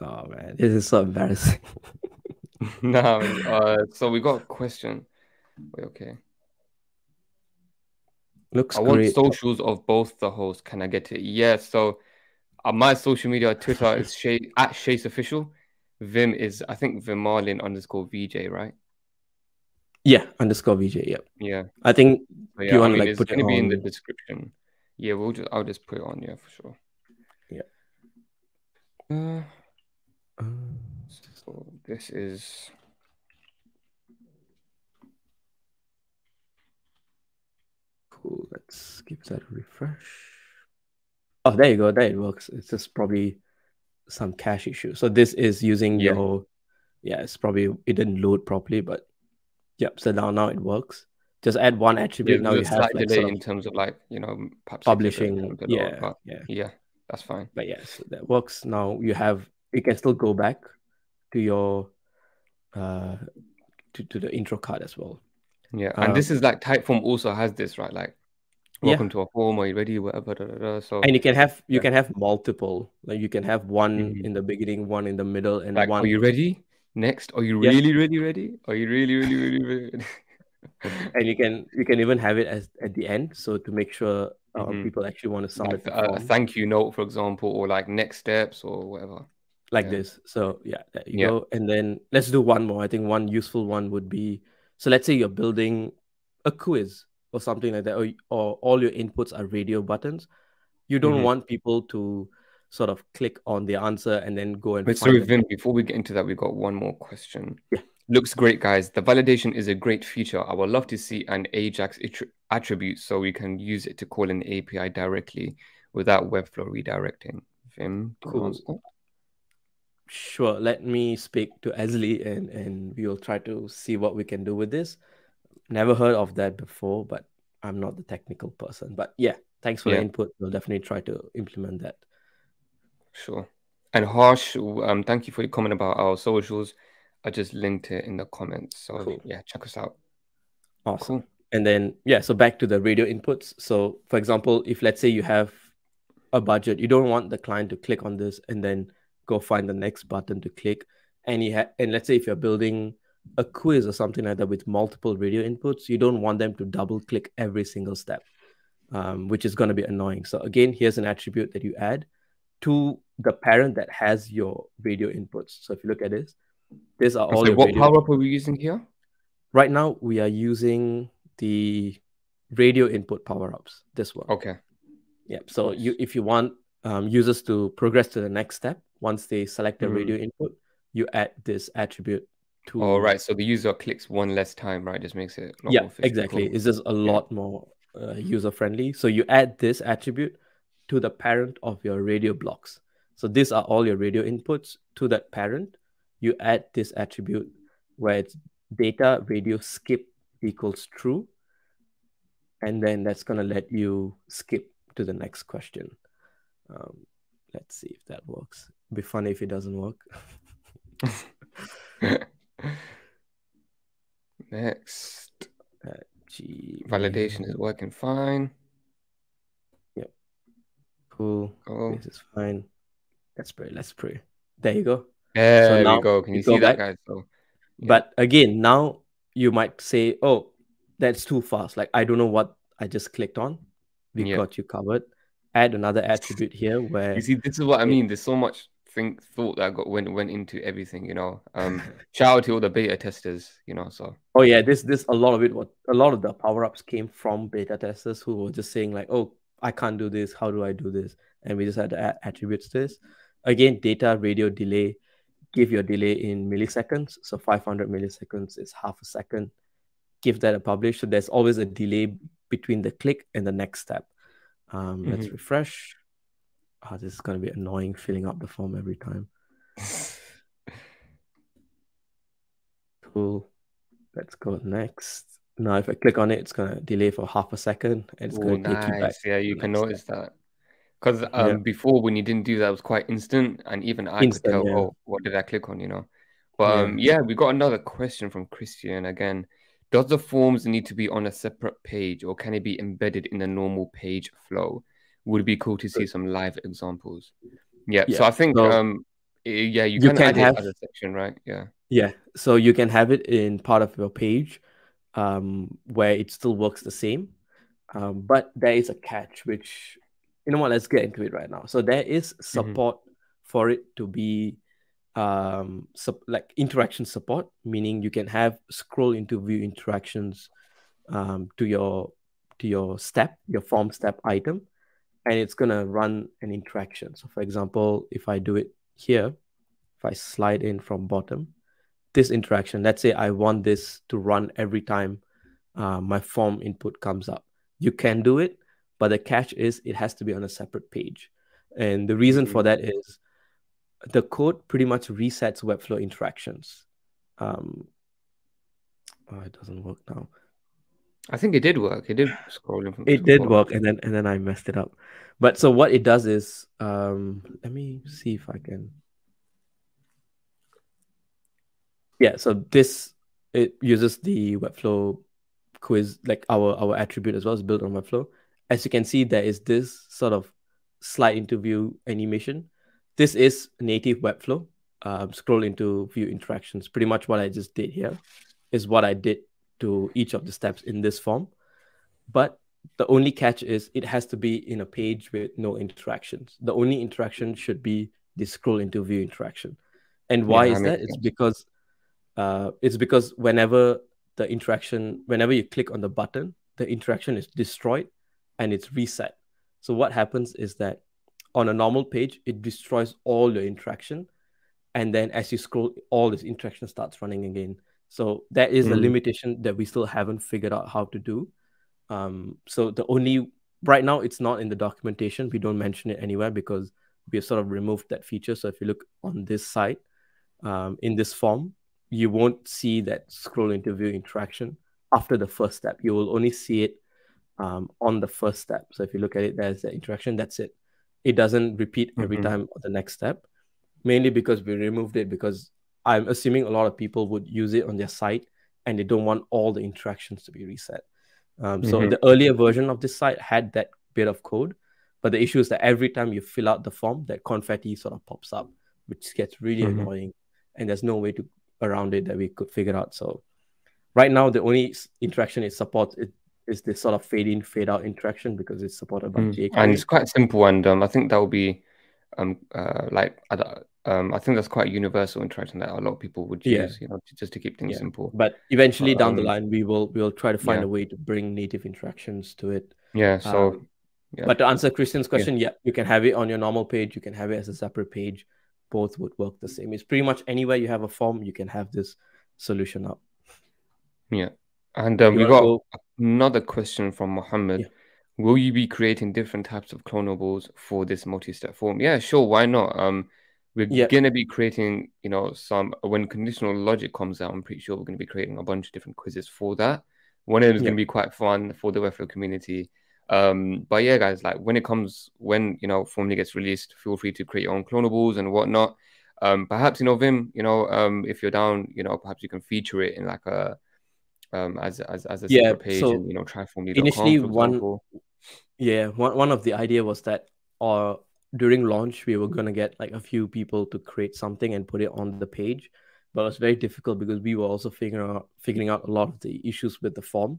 Oh man, this is so embarrassing. no, uh, so we got a question. Wait, okay. Looks I want great. socials of both the hosts. Can I get it? Yeah. So uh, my social media, Twitter is Shay at Chase Official. Vim is I think Vimalin underscore VJ, right? Yeah, underscore VJ. Yep. Yeah. I think So, you yeah, I wanna, like, put it be in the description. Yeah, we'll just I'll just put it on, yeah, for sure. Yeah. Uh, uh, so this is cool. Let's give that a refresh. Oh, there you go. There it works. It's just probably some cache issue. So this is using Yeah. your yeah, it's probably it didn't load properly, but yep. So now now it works. Just add one yeah, attribute. now you have like in terms of like, you know, perhaps it takes a publishing. Yeah, but yeah. yeah, that's fine. But yes, that works. Now you have you can still go back to your uh to, to the intro card as well. Yeah, and Um, this is like Typeform also has this, right? Like, Yeah. welcome to our home. Are you ready? Whatever. Da, da, da. So And you can have you Yeah. can have multiple. Like you can have one Mhm. in the beginning, one in the middle, and like, one are you ready? Next, are you Yeah. really, really ready? Are you really, really, really, really? ready? and you can you can even have it as at the end so to make sure uh, Mhm. people actually want to submit like a thank you note, for example, or like next steps or whatever. like yeah. this so yeah there you Yeah. go and then let's do one more i think one useful one would be so let's say you're building a quiz or something like that or, or all your inputs are radio buttons you don't Mhm. want people to sort of click on the answer and then go and find sorry, Vim, before we get into that, we've got one more question. Yeah. Looks great, guys. The validation is a great feature. I would love to see an Ajax attri- attribute so we can use it to call an API directly without Webflow redirecting. Vim, Cool. Sure, let me speak to Esley and and we will try to see what we can do with this. Never heard of that before, but I'm not the technical person. But yeah, thanks for the input. We'll definitely try to implement that. Sure. And Harsh, um, thank you for your comment about our socials. I just linked it in the comments. So Cool. yeah, check us out. Awesome. Cool. And then yeah, so back to the radio inputs. So for example, if let's say you have a budget, you don't want the client to click on this and then go find the next button to click. And you ha- and let's say if you're building a quiz or something like that with multiple radio inputs, you don't want them to double click every single step, um, which is going to be annoying. So again, here's an attribute that you add to the parent that has your radio inputs. So if you look at this, these are all So what power up are we using here? Right now, we are using the radio input power ups. This one. Okay. Yeah. So you, if you want um, users to progress to the next step. Once they select the Mm. radio input, you add this attribute to. All right. So the user clicks one less time, right? Just makes it a lot Yeah, exactly. It's just a lot more uh, user friendly. So you add this attribute to the parent of your radio blocks. So these are all your radio inputs to that parent. You add this attribute where it's data radio skip equals true. And then that's going to let you skip to the next question. Um, let's see if that works. It'd be funny if it doesn't work. Next, G validation is working fine. Yep. Cool. Oh, This is fine. Let's pray. Let's pray. There you go. there now we go. Can you you see that, back. guys? So Yeah. But again, now you might say, oh, that's too fast. Like, I don't know what I just clicked on. We Yeah. got you covered. Add another attribute here where you see, this is what I mean. There's so much think thought that got went went into everything. You know. Um, shout out to all the beta testers. You know. So oh yeah, this this a lot of it what a lot of the power-ups came from beta testers who were just saying like, oh, I can't do this. How do I do this? And we just had to add attributes to this. Again, data radio delay, give your delay in milliseconds. So 500 milliseconds is half a second. Give that a publish. So there's always a delay between the click and the next step. Um, Let's refresh. Oh, this is going to be annoying filling up the form every time. Cool. Let's go next. Now, if I click on it, it's going to delay for half a second it's oh, going to take you back. nice. Yeah, you can notice that. Because um, Yeah. before when you didn't do that, it was quite instant, and even I Instant, could tell, yeah. oh, what did I click on? You know. But Yeah. um, yeah, we got another question from Christian again. Does the forms need to be on a separate page, or can it be embedded in the normal page flow? Would it be cool to see some live examples? Yeah. So I think so um, yeah, you you can have- a section, right? Yeah. Yeah, so you can have it in part of your page um, where it still works the same. Um, but there is a catch, which, you know what, let's get into it right now. So there is support for it to be um, like interaction support, meaning you can have scroll into view interactions um, to your to your step, your form step item, and it's gonna run an interaction. So for example, if I do it here, if I slide in from bottom, this interaction, let's say I want this to run every time uh, my form input comes up. You can do it, but the catch is it has to be on a separate page. And the reason for that is the code pretty much resets Webflow interactions. Um, oh, it doesn't work now. I think it did work. It did scroll in from It did work, and then and then I messed it up. But so what it does is, um, let me see if I can. Yeah, so this it uses the Webflow quiz, like our our attribute as well as built on Webflow. As you can see, there is this sort of slide into view animation. This is native Webflow. Um, scroll into view interactions. Pretty much what I just did here is what I did to each of the steps in this form. But the only catch is it has to be in a page with no interactions. The only interaction should be the scroll into view interaction. And why Yeah, is that? It's because uh, it's because whenever the interaction, whenever you click on the button, the interaction is destroyed and it's reset. So what happens is that on a normal page, it destroys all your interaction, and then as you scroll, all this interaction starts running again. So that is a Mm. limitation that we still haven't figured out how to do. Um, so the only right now it's not in the documentation. We don't mention it anywhere because we have sort of removed that feature. So if you look on this side, um, in this form, you won't see that scroll into view interaction after the first step. You will only see it um, on the first step. So if you look at it, there's the interaction. That's it. It doesn't repeat every Mhm. time the next step, mainly because we removed it because I'm assuming a lot of people would use it on their site and they don't want all the interactions to be reset. Um, so Mhm. the earlier version of this site had that bit of code, but the issue is that every time you fill out the form, that confetti sort of pops up, which gets really Mhm. annoying, and there's no way to around it that we could figure out. So right now, the only interaction it supports it is this sort of fade in, fade out interaction because it's supported by Mm. And it's quite simple, and um, I think that will be um uh like other um I think that's quite a universal interaction that a lot of people would Yeah. use, you know, just to keep things Yeah. simple. But eventually, down the Um, line, we will we will try to find yeah. a way to bring native interactions to it. Yeah. So Um, Yeah. But to answer Christian's question, yeah. you can have it on your normal page. You can have it as a separate page. Both would work the same. It's pretty much anywhere you have a form, you can have this solution up. Yeah. And um, we got go- another question from Mohammed. Yeah. Will you be creating different types of clonables for this multi-step form? Yeah, sure. Why not? Um, we're Yeah. gonna be creating, you know, some when conditional logic comes out. I'm pretty sure we're gonna be creating a bunch of different quizzes for that. One of them is Yeah. gonna be quite fun for the Webflow community. Um, but yeah, guys, like when it comes when you know Formly gets released, feel free to create your own clonables and whatnot. Um, perhaps you know Vim, you know, um, if you're down, you know, perhaps you can feature it in like a um as as as a Yeah, separate page so and you know tryformly.com, initially for one- Yeah, one one of the idea was that or during launch we were gonna get like a few people to create something and put it on the page, but it was very difficult because we were also figuring out figuring out a lot of the issues with the form.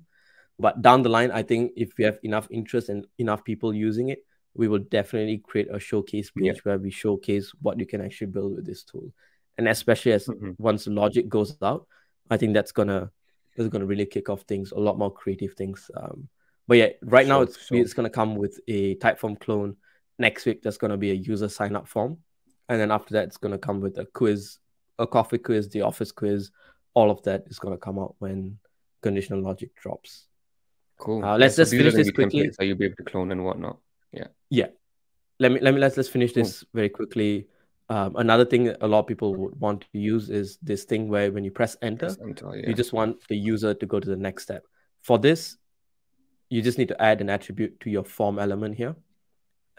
But down the line, I think if we have enough interest and enough people using it, we will definitely create a showcase page Yeah. where we showcase what you can actually build with this tool. And especially as Mhm. once the logic goes out, I think that's gonna that's gonna really kick off things, a lot more creative things. Um, but yeah, right now it's sure. it's gonna come with a Typeform clone. Next week there's gonna be a user sign up form, and then after that it's gonna come with a quiz, a coffee quiz, the office quiz. All of that is gonna come out when conditional logic drops. Cool. Uh, let's so just are finish this quickly. so you'll be able to clone and whatnot. yeah yeah Let me let me let's let's finish Cool. this very quickly. Um, another thing that a lot of people would want to use is this thing where when you press enter, Press enter, yeah. you just want the user to go to the next step. For this, you just need to add an attribute to your form element here.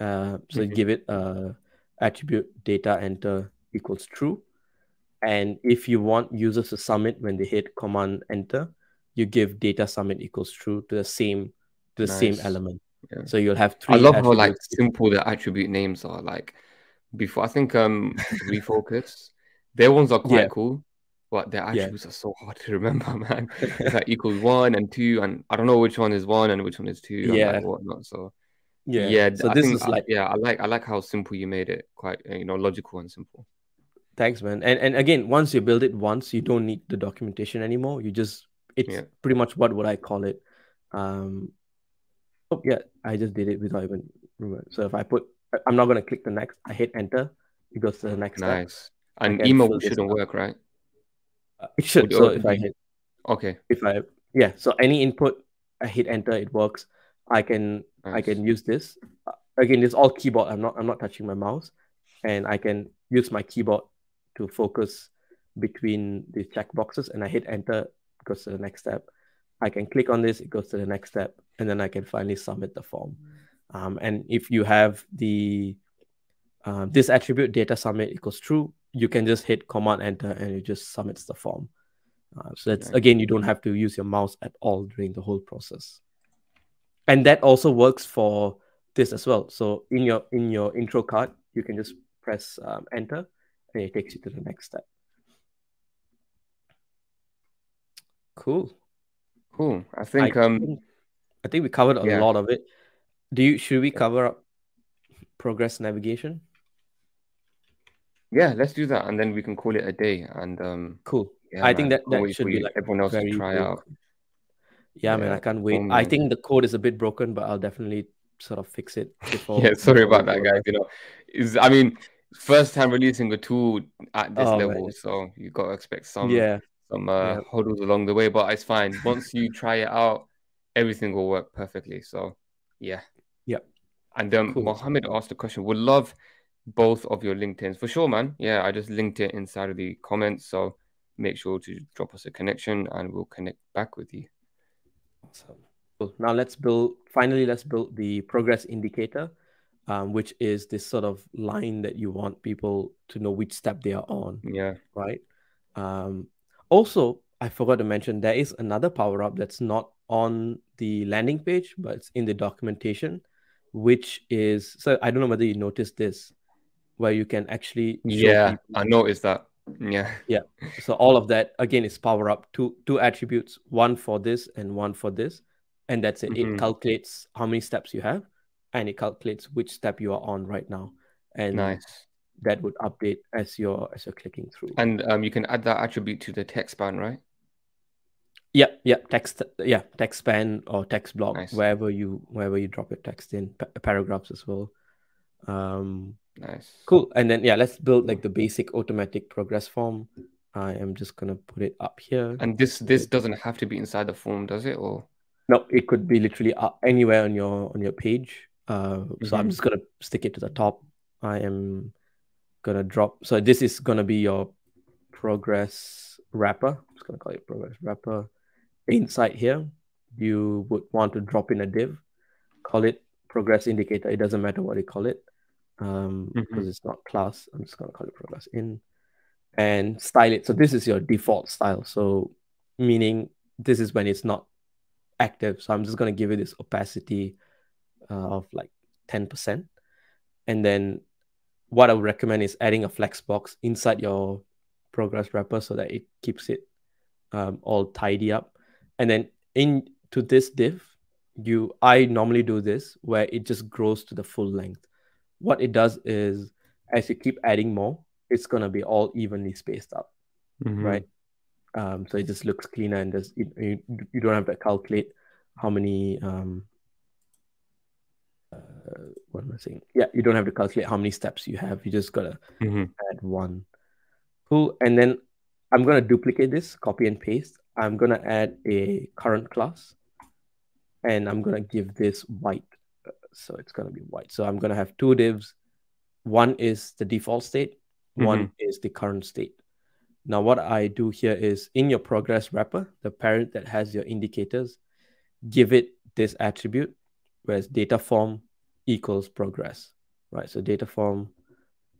Uh, so you Mhm. give it a attribute data enter equals true. And if you want users to submit when they hit command enter, you give data submit equals true to the same to the same element. Yeah. So you'll have three I love how like simple the attribute names are. Like before, I think um refocus, their ones are quite Yeah. cool, but their Yeah. attributes are so hard to remember, man. It's like equals one and two, and I don't know which one is one and which one is two, and Yeah. like whatnot. So yeah. yeah, So I this think is like yeah, I like I like how simple you made it, quite uh, you know logical and simple. Thanks, man. And and again, once you build it once, you don't need the documentation anymore. You just it's Yeah. pretty much what would I call it? Um oh yeah, I just did it without even remember. So if I put I'm not gonna click the next, I hit enter, it goes to the next step. Nice. And can email shouldn't up. work, right? Uh, It should. Would So if I hit Okay. if I yeah, so any input, I hit enter, it works. I can I can use this. Again, it's all keyboard. I'm not I'm not touching my mouse, and I can use my keyboard to focus between the checkboxes, and I hit enter, goes to the next step. I can click on this, it goes to the next step, and then I can finally submit the form. Um, and if you have the um, this attribute data submit equals true, you can just hit command enter and it just submits the form. Uh, so that's Nice. again, you don't have to use your mouse at all during the whole process. And that also works for this as well. So in your in your intro card, you can just press um, enter, and it takes you to the next step. Cool. Cool. I think I um think, I think we covered a yeah. lot of it. Do you should we cover up progress navigation? yeah, let's do that and then we can call it a day. And um Cool. yeah, I man, think that that wait should be like everyone else to try real out. Quick. Yeah, man, Yeah, I can't wait. I think the code is a bit broken, but I'll definitely sort of fix it before. Yeah, sorry about that, guys. You know, is I mean, first time releasing a tool at this Oh, man. level, so you got to expect some Yeah, some uh, Yeah. hurdles along the way, but it's fine. Once you try it out, everything will work perfectly. So, yeah. Yeah. And um, Cool. Mohammed asked a question. Would love both of your LinkedIn's for sure, man. Yeah, I just linked it inside of the comments, so make sure to drop us a connection, and we'll connect back with you. Awesome. Cool. Now let's build. Finally, let's build the progress indicator, um, which is this sort of line that you want people to know which step they are on. Yeah. right? Um, also, I forgot to mention there is another power up that's not on the landing page, but it's in the documentation, which is so I don't know whether you noticed this, where you can actually Yeah, people- I noticed that. Yeah. Yeah. So all of that again is power up two two attributes, one for this and one for this, and that's it. Mhm. It calculates how many steps you have, and it calculates which step you are on right now, and Nice. that would update as you're as you're clicking through. And um, you can add that attribute to the text span, right? Yeah, yeah, text, yeah, text span or text block, Nice. wherever you wherever you drop your text in, pa- paragraphs as well. Um, Nice. cool. And then yeah, let's build like the basic automatic progress form. I am just gonna put it up here. And this this doesn't have to be inside the form, does it? Or No, it could be literally up anywhere on your on your page. Uh, so I'm Mhm. just gonna stick it to the top. I am gonna drop. So this is gonna be your progress wrapper. I'm just gonna call it progress wrapper. Inside here, you would want to drop in a div. Call it progress indicator. It doesn't matter what you call it, um, because it's not class. I'm just gonna call it progress in, and style it. So this is your default style. So meaning this is when it's not active. So I'm just going to give it this opacity uh, of like 10%. And then what I would recommend is adding a flex box inside your progress wrapper so that it keeps it um, all tidy up. And then into this div, you I normally do this where it just grows to the full length. What it does is as you keep adding more, it's gonna be all evenly spaced out Mhm. right? Um, so it just looks cleaner and just you, you, you don't have to calculate how many um, uh, what am I saying? Yeah, you don't have to calculate how many steps you have. You just gotta Mhm. add one. Cool. And then I'm gonna duplicate this, copy and paste. I'm gonna add a current class, and I'm gonna give this white. So it's gonna be white. So I'm gonna have two divs. One is the default state. One mm-hmm. is the current state. Now, what I do here is in your progress wrapper, the parent that has your indicators, give it this attribute, whereas data form equals progress, right? So data form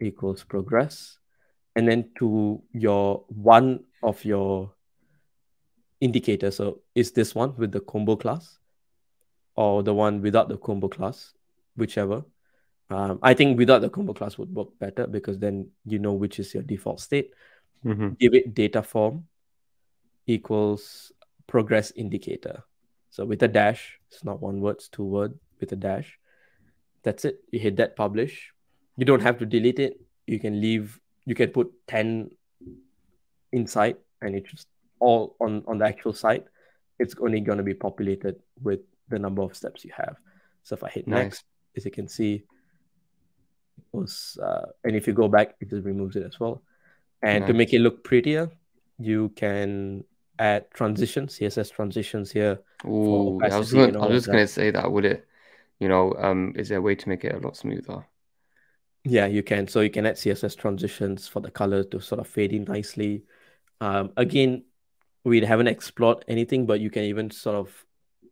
equals progress. And then to your one of your indicators, so is this one with the combo class or the one without the combo class, whichever. Um, I think without the combo class would work better because then you know which is your default state Mhm. give it data form equals progress indicator. So with a dash, it's not one word, it's two word with a dash. That's it. You hit that publish. You don't have to delete it. You can leave, you can put 10 inside and it's just all on, on the actual site. It's only going to be populated with the number of steps you have. So if I hit Nice. next, as you can see, it was, uh, and if you go back, it just removes it as well. And to make it look prettier, you can add transitions, CSS transitions here. Ooh, I was gonna, I was just gonna say that. Would it, you know, um, is there a way to make it a lot smoother? Yeah, you can. So you can add CSS transitions for the color to sort of fade in nicely. Um, again, we haven't explored anything, but you can even sort of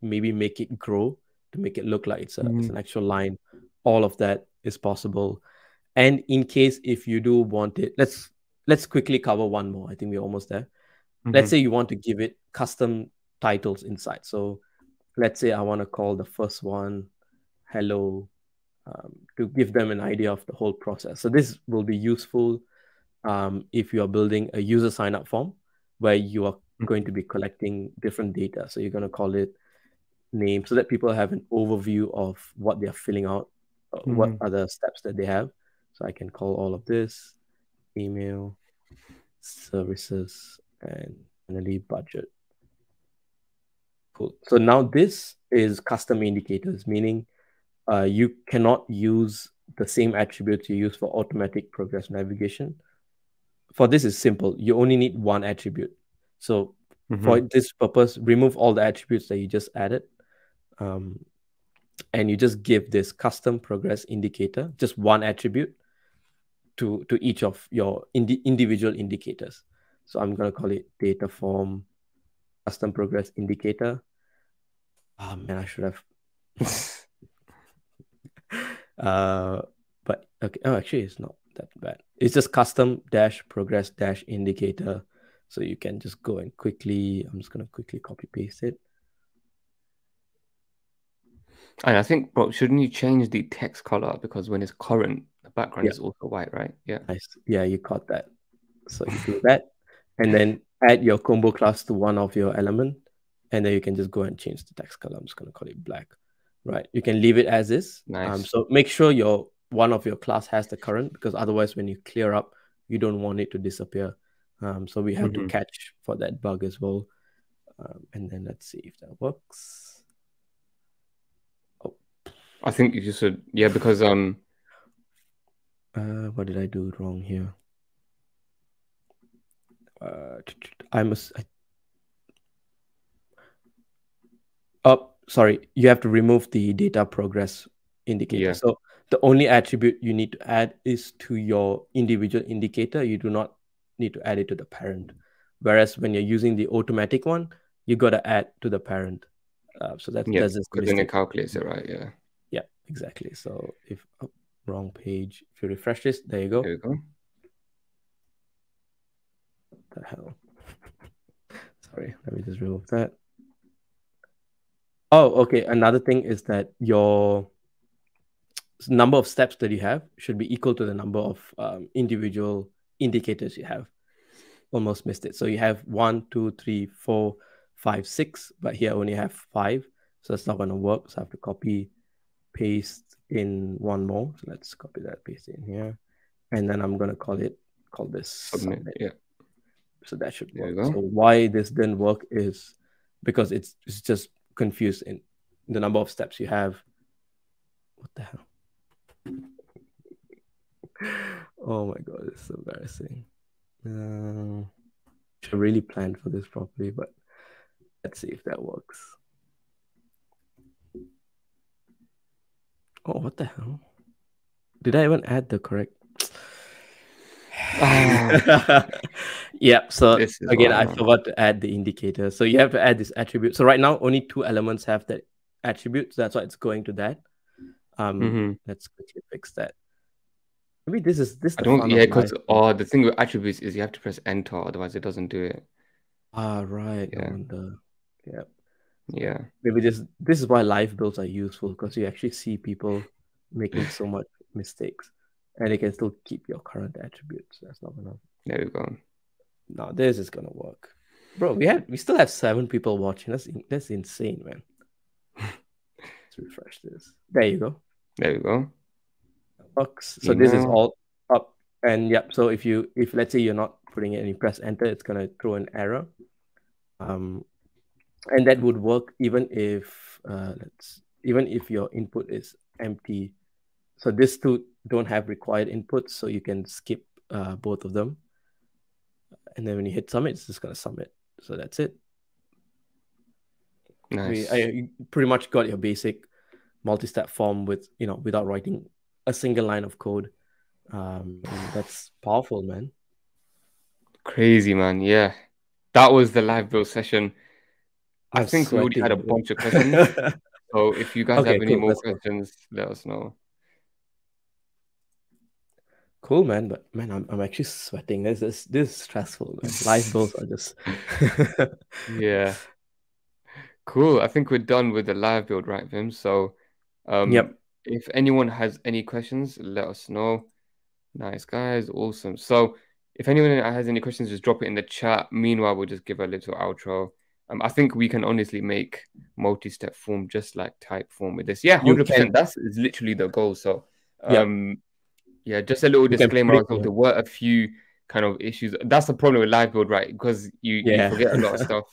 maybe make it grow to make it look like it's, a, it's Mm. an actual line. All of that is possible. And in case if you do want it, let's let's quickly cover one more. I think we're almost there. let's Mhm. say you want to give it custom titles inside. So let's say I want to call the first one hello um, to give them an idea of the whole process. So this will be useful um, if you are building a user sign up form where you are going to be collecting different data. So you're going to call it name so that people have an overview of what they're filling out, uh, what Mhm. are the steps that they have. So I can call all of this email, services, and finally budget. Cool. So now this is custom indicators, meaning uh, you cannot use the same attributes you use for automatic progress navigation. For this is simple. You only need one attribute. So for Mhm. this purpose, remove all the attributes that you just added. Um, and you just give this custom progress indicator, just one attribute to, to each of your indi- individual indicators. So I'm going to call it data form custom progress indicator. Oh man, I should have. uh, but okay. Oh, actually, it's not that bad. It's just custom dash progress dash indicator. So you can just go and quickly. I'm just gonna quickly copy paste it. And I think, bro, shouldn't you change the text color because when it's current, the background Yeah. is also white, right? Yeah. Nice. Yeah, you caught that. So you do that, and then add your combo class to one of your element, and then you can just go and change the text color. I'm just gonna call it black. Right. You can leave it as is. Um, Nice. so make sure your one of your class has the current because otherwise, when you clear up, you don't want it to disappear. Um, so we have Mhm. to catch for that bug as well. Um, and then let's see if that works. I think you just said yeah because um. Uh, what did I do wrong here? Uh, I must. I... Oh, sorry. You have to remove the data progress indicator. Yeah. So the only attribute you need to add is to your individual indicator. You do not need to add it to the parent. Whereas when you're using the automatic one, you got to add to the parent. Uh, so that, yeah, that's because then it calculates it, right? Yeah. Exactly. So if oh, wrong page, if you refresh this, there you go. There you go. What the hell? Sorry, let me just remove that. Oh, okay. Another thing is that your number of steps that you have should be equal to the number of um, individual indicators you have. Almost missed it. So you have one, two, three, four, five, six, but here I only have five. So it's not going to work. So I have to copy, paste in one more. So let's copy that, paste in here. And then I'm going to call it, call this submit. submit. Yeah. So that should work. So why this didn't work is because it's, it's just confused in the number of steps you have. What the hell? oh my god, it's so embarrassing. Uh, should really plan for this properly, but let's see if that works. Oh, what the hell? Did I even add the correct? yeah, so again, I forgot to add the indicator. So you have to add this attribute. So right now, only two elements have that attribute. So that's why it's going to that. Um, mm-hmm. let's quickly fix that. Maybe this is this. I don't. Yeah, because oh, the thing with attributes is you have to press enter, otherwise it doesn't do it. Ah, right. Yeah. yeah. Yeah. Maybe this this is why live builds are useful because you actually see people making so much mistakes, and they can still keep your current attributes. That's not enough. There you go. No, this is gonna work, bro. We have we still have seven people watching. That's that's insane, man. Let's refresh this. There you go. There you go works. So this is all up. And yep. So if you if let's say you're not putting it and you press enter, it's gonna throw an error. Um, and that would work even if uh, let's even if your input is empty. So these two don't have required inputs, so you can skip uh, both of them. And then when you hit submit, it's just gonna submit. So that's it. Nice. I, I pretty much got your basic multi-step form with you know without writing a single line of code. Um, that's powerful, man. Crazy, man. Yeah, that was the live build session. I think we already had a bunch of questions. so if you guys okay, have any cool. more questions, let us know. Cool, man. But man, I'm, I'm actually sweating. This is this is stressful. Man. Live builds are just yeah. Cool. I think we're done with the live build, right, Vim? So um, yep if anyone has any questions, let us know. Nice guys, awesome. So if anyone has any questions, just drop it in the chat. Meanwhile, we'll just give a little outro. Um, I think we can honestly make multi-step form just like Typeform with this. Yeah, hundred percent. That's is literally the goal. So, um, yeah, yeah just a little disclaimer. there were a few kind of issues. That's the problem with live build, right? Because you, yeah. you forget a lot of stuff.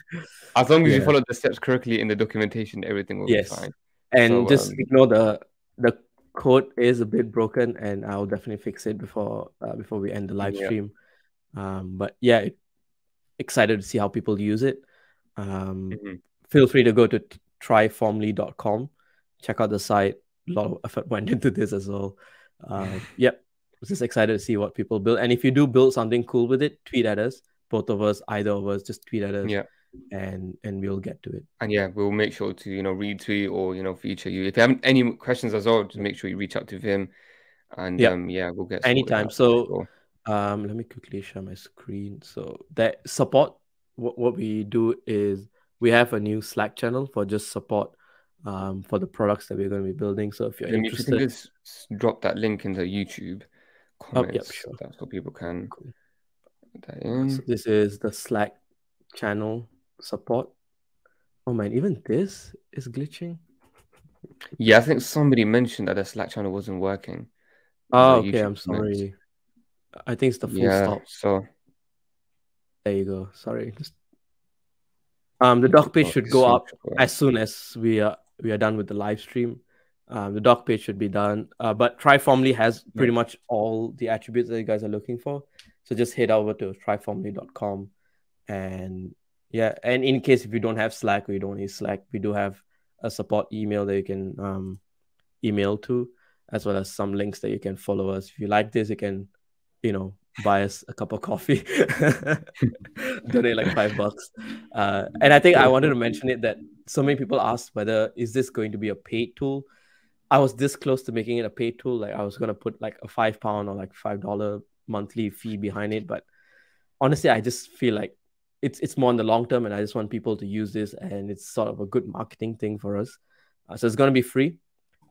As long as yeah. you follow the steps correctly in the documentation, everything will yes. be fine. And so, just um, ignore the the code is a bit broken, and I'll definitely fix it before uh, before we end the live stream. Um, but yeah, excited to see how people use it. Um, mm-hmm. Feel free to go to tryformly.com, check out the site. A lot of effort went into this as well. Uh, yep, just excited to see what people build. And if you do build something cool with it, tweet at us. Both of us, either of us, just tweet at us. Yeah and and we'll get to it. And yeah, we'll make sure to you know retweet or you know feature you. If you have any questions as well, just make sure you reach out to him. And yeah, um, yeah, we'll get anytime. So um, let me quickly share my screen. So that support, what what we do is we have a new Slack channel for just support um for the products that we're going to be building. So if you're and interested, you just drop that link into YouTube comments, oh, yep, sure. That's so people can. Cool. So this is the Slack channel support. Oh man, even this is glitching. Yeah, I think somebody mentioned that the Slack channel wasn't working. Oh, okay. I'm sorry. I think it's the full yeah, stop. So there you go. Sorry. Just Um, the doc page should go up as soon as we are we are done with the live stream. Um, the doc page should be done. Uh, but Tryformly has pretty much all the attributes that you guys are looking for. So just head over to tryformly.com and yeah, and in case if you don't have Slack or you don't use Slack, we do have a support email that you can um, email to, as well as some links that you can follow us. If you like this, you can, you know, buy us a cup of coffee, donate like five bucks. Uh, and I think I wanted to mention it that so many people asked whether is this going to be a paid tool. I was this close to making it a paid tool. Like I was gonna put like a five pound or like five dollar monthly fee behind it, but honestly, I just feel like it's it's more in the long term, and I just want people to use this, and it's sort of a good marketing thing for us. Uh, so it's gonna be free,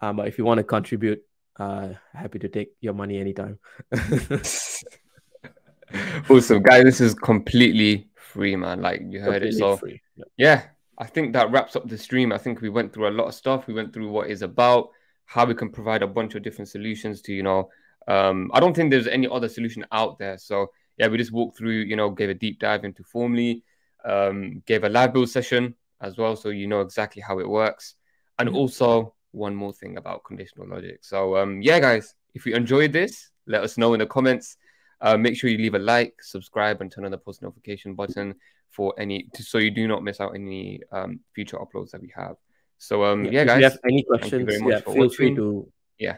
um, but if you want to contribute, uh, happy to take your money anytime. awesome, guys! This is completely free, man. Like you heard completely it, so free. yeah. I think that wraps up the stream. I think we went through a lot of stuff. We went through what is about, how we can provide a bunch of different solutions to, you know, um, I don't think there's any other solution out there. So yeah, we just walked through, you know, gave a deep dive into Formly, um, gave a live build session as well, so you know exactly how it works, and also one more thing about conditional logic. So um, yeah, guys, if you enjoyed this, let us know in the comments. Uh, make sure you leave a like, subscribe, and turn on the post notification button for any, so you do not miss out any um, future uploads that we have. So um, yeah, yeah guys, if you have any questions, yeah, feel watching. free to yeah.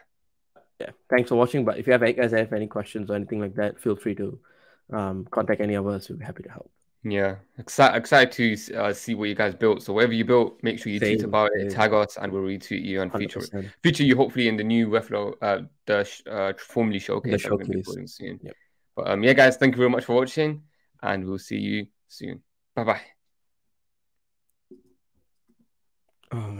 Yeah, thanks for watching. But if you have guys have any questions or anything like that, feel free to um, contact any of us. We'll be happy to help. Yeah, excited excited to uh, see what you guys built. So whatever you built, make sure you Same, tweet about it, tag us, and we'll retweet you and feature 100%. feature you hopefully in the new Webflow, uh, the uh, Formly showcase. The showcase. soon. Yep. But um, yeah, guys, thank you very much for watching, and we'll see you soon. Bye bye. Oh,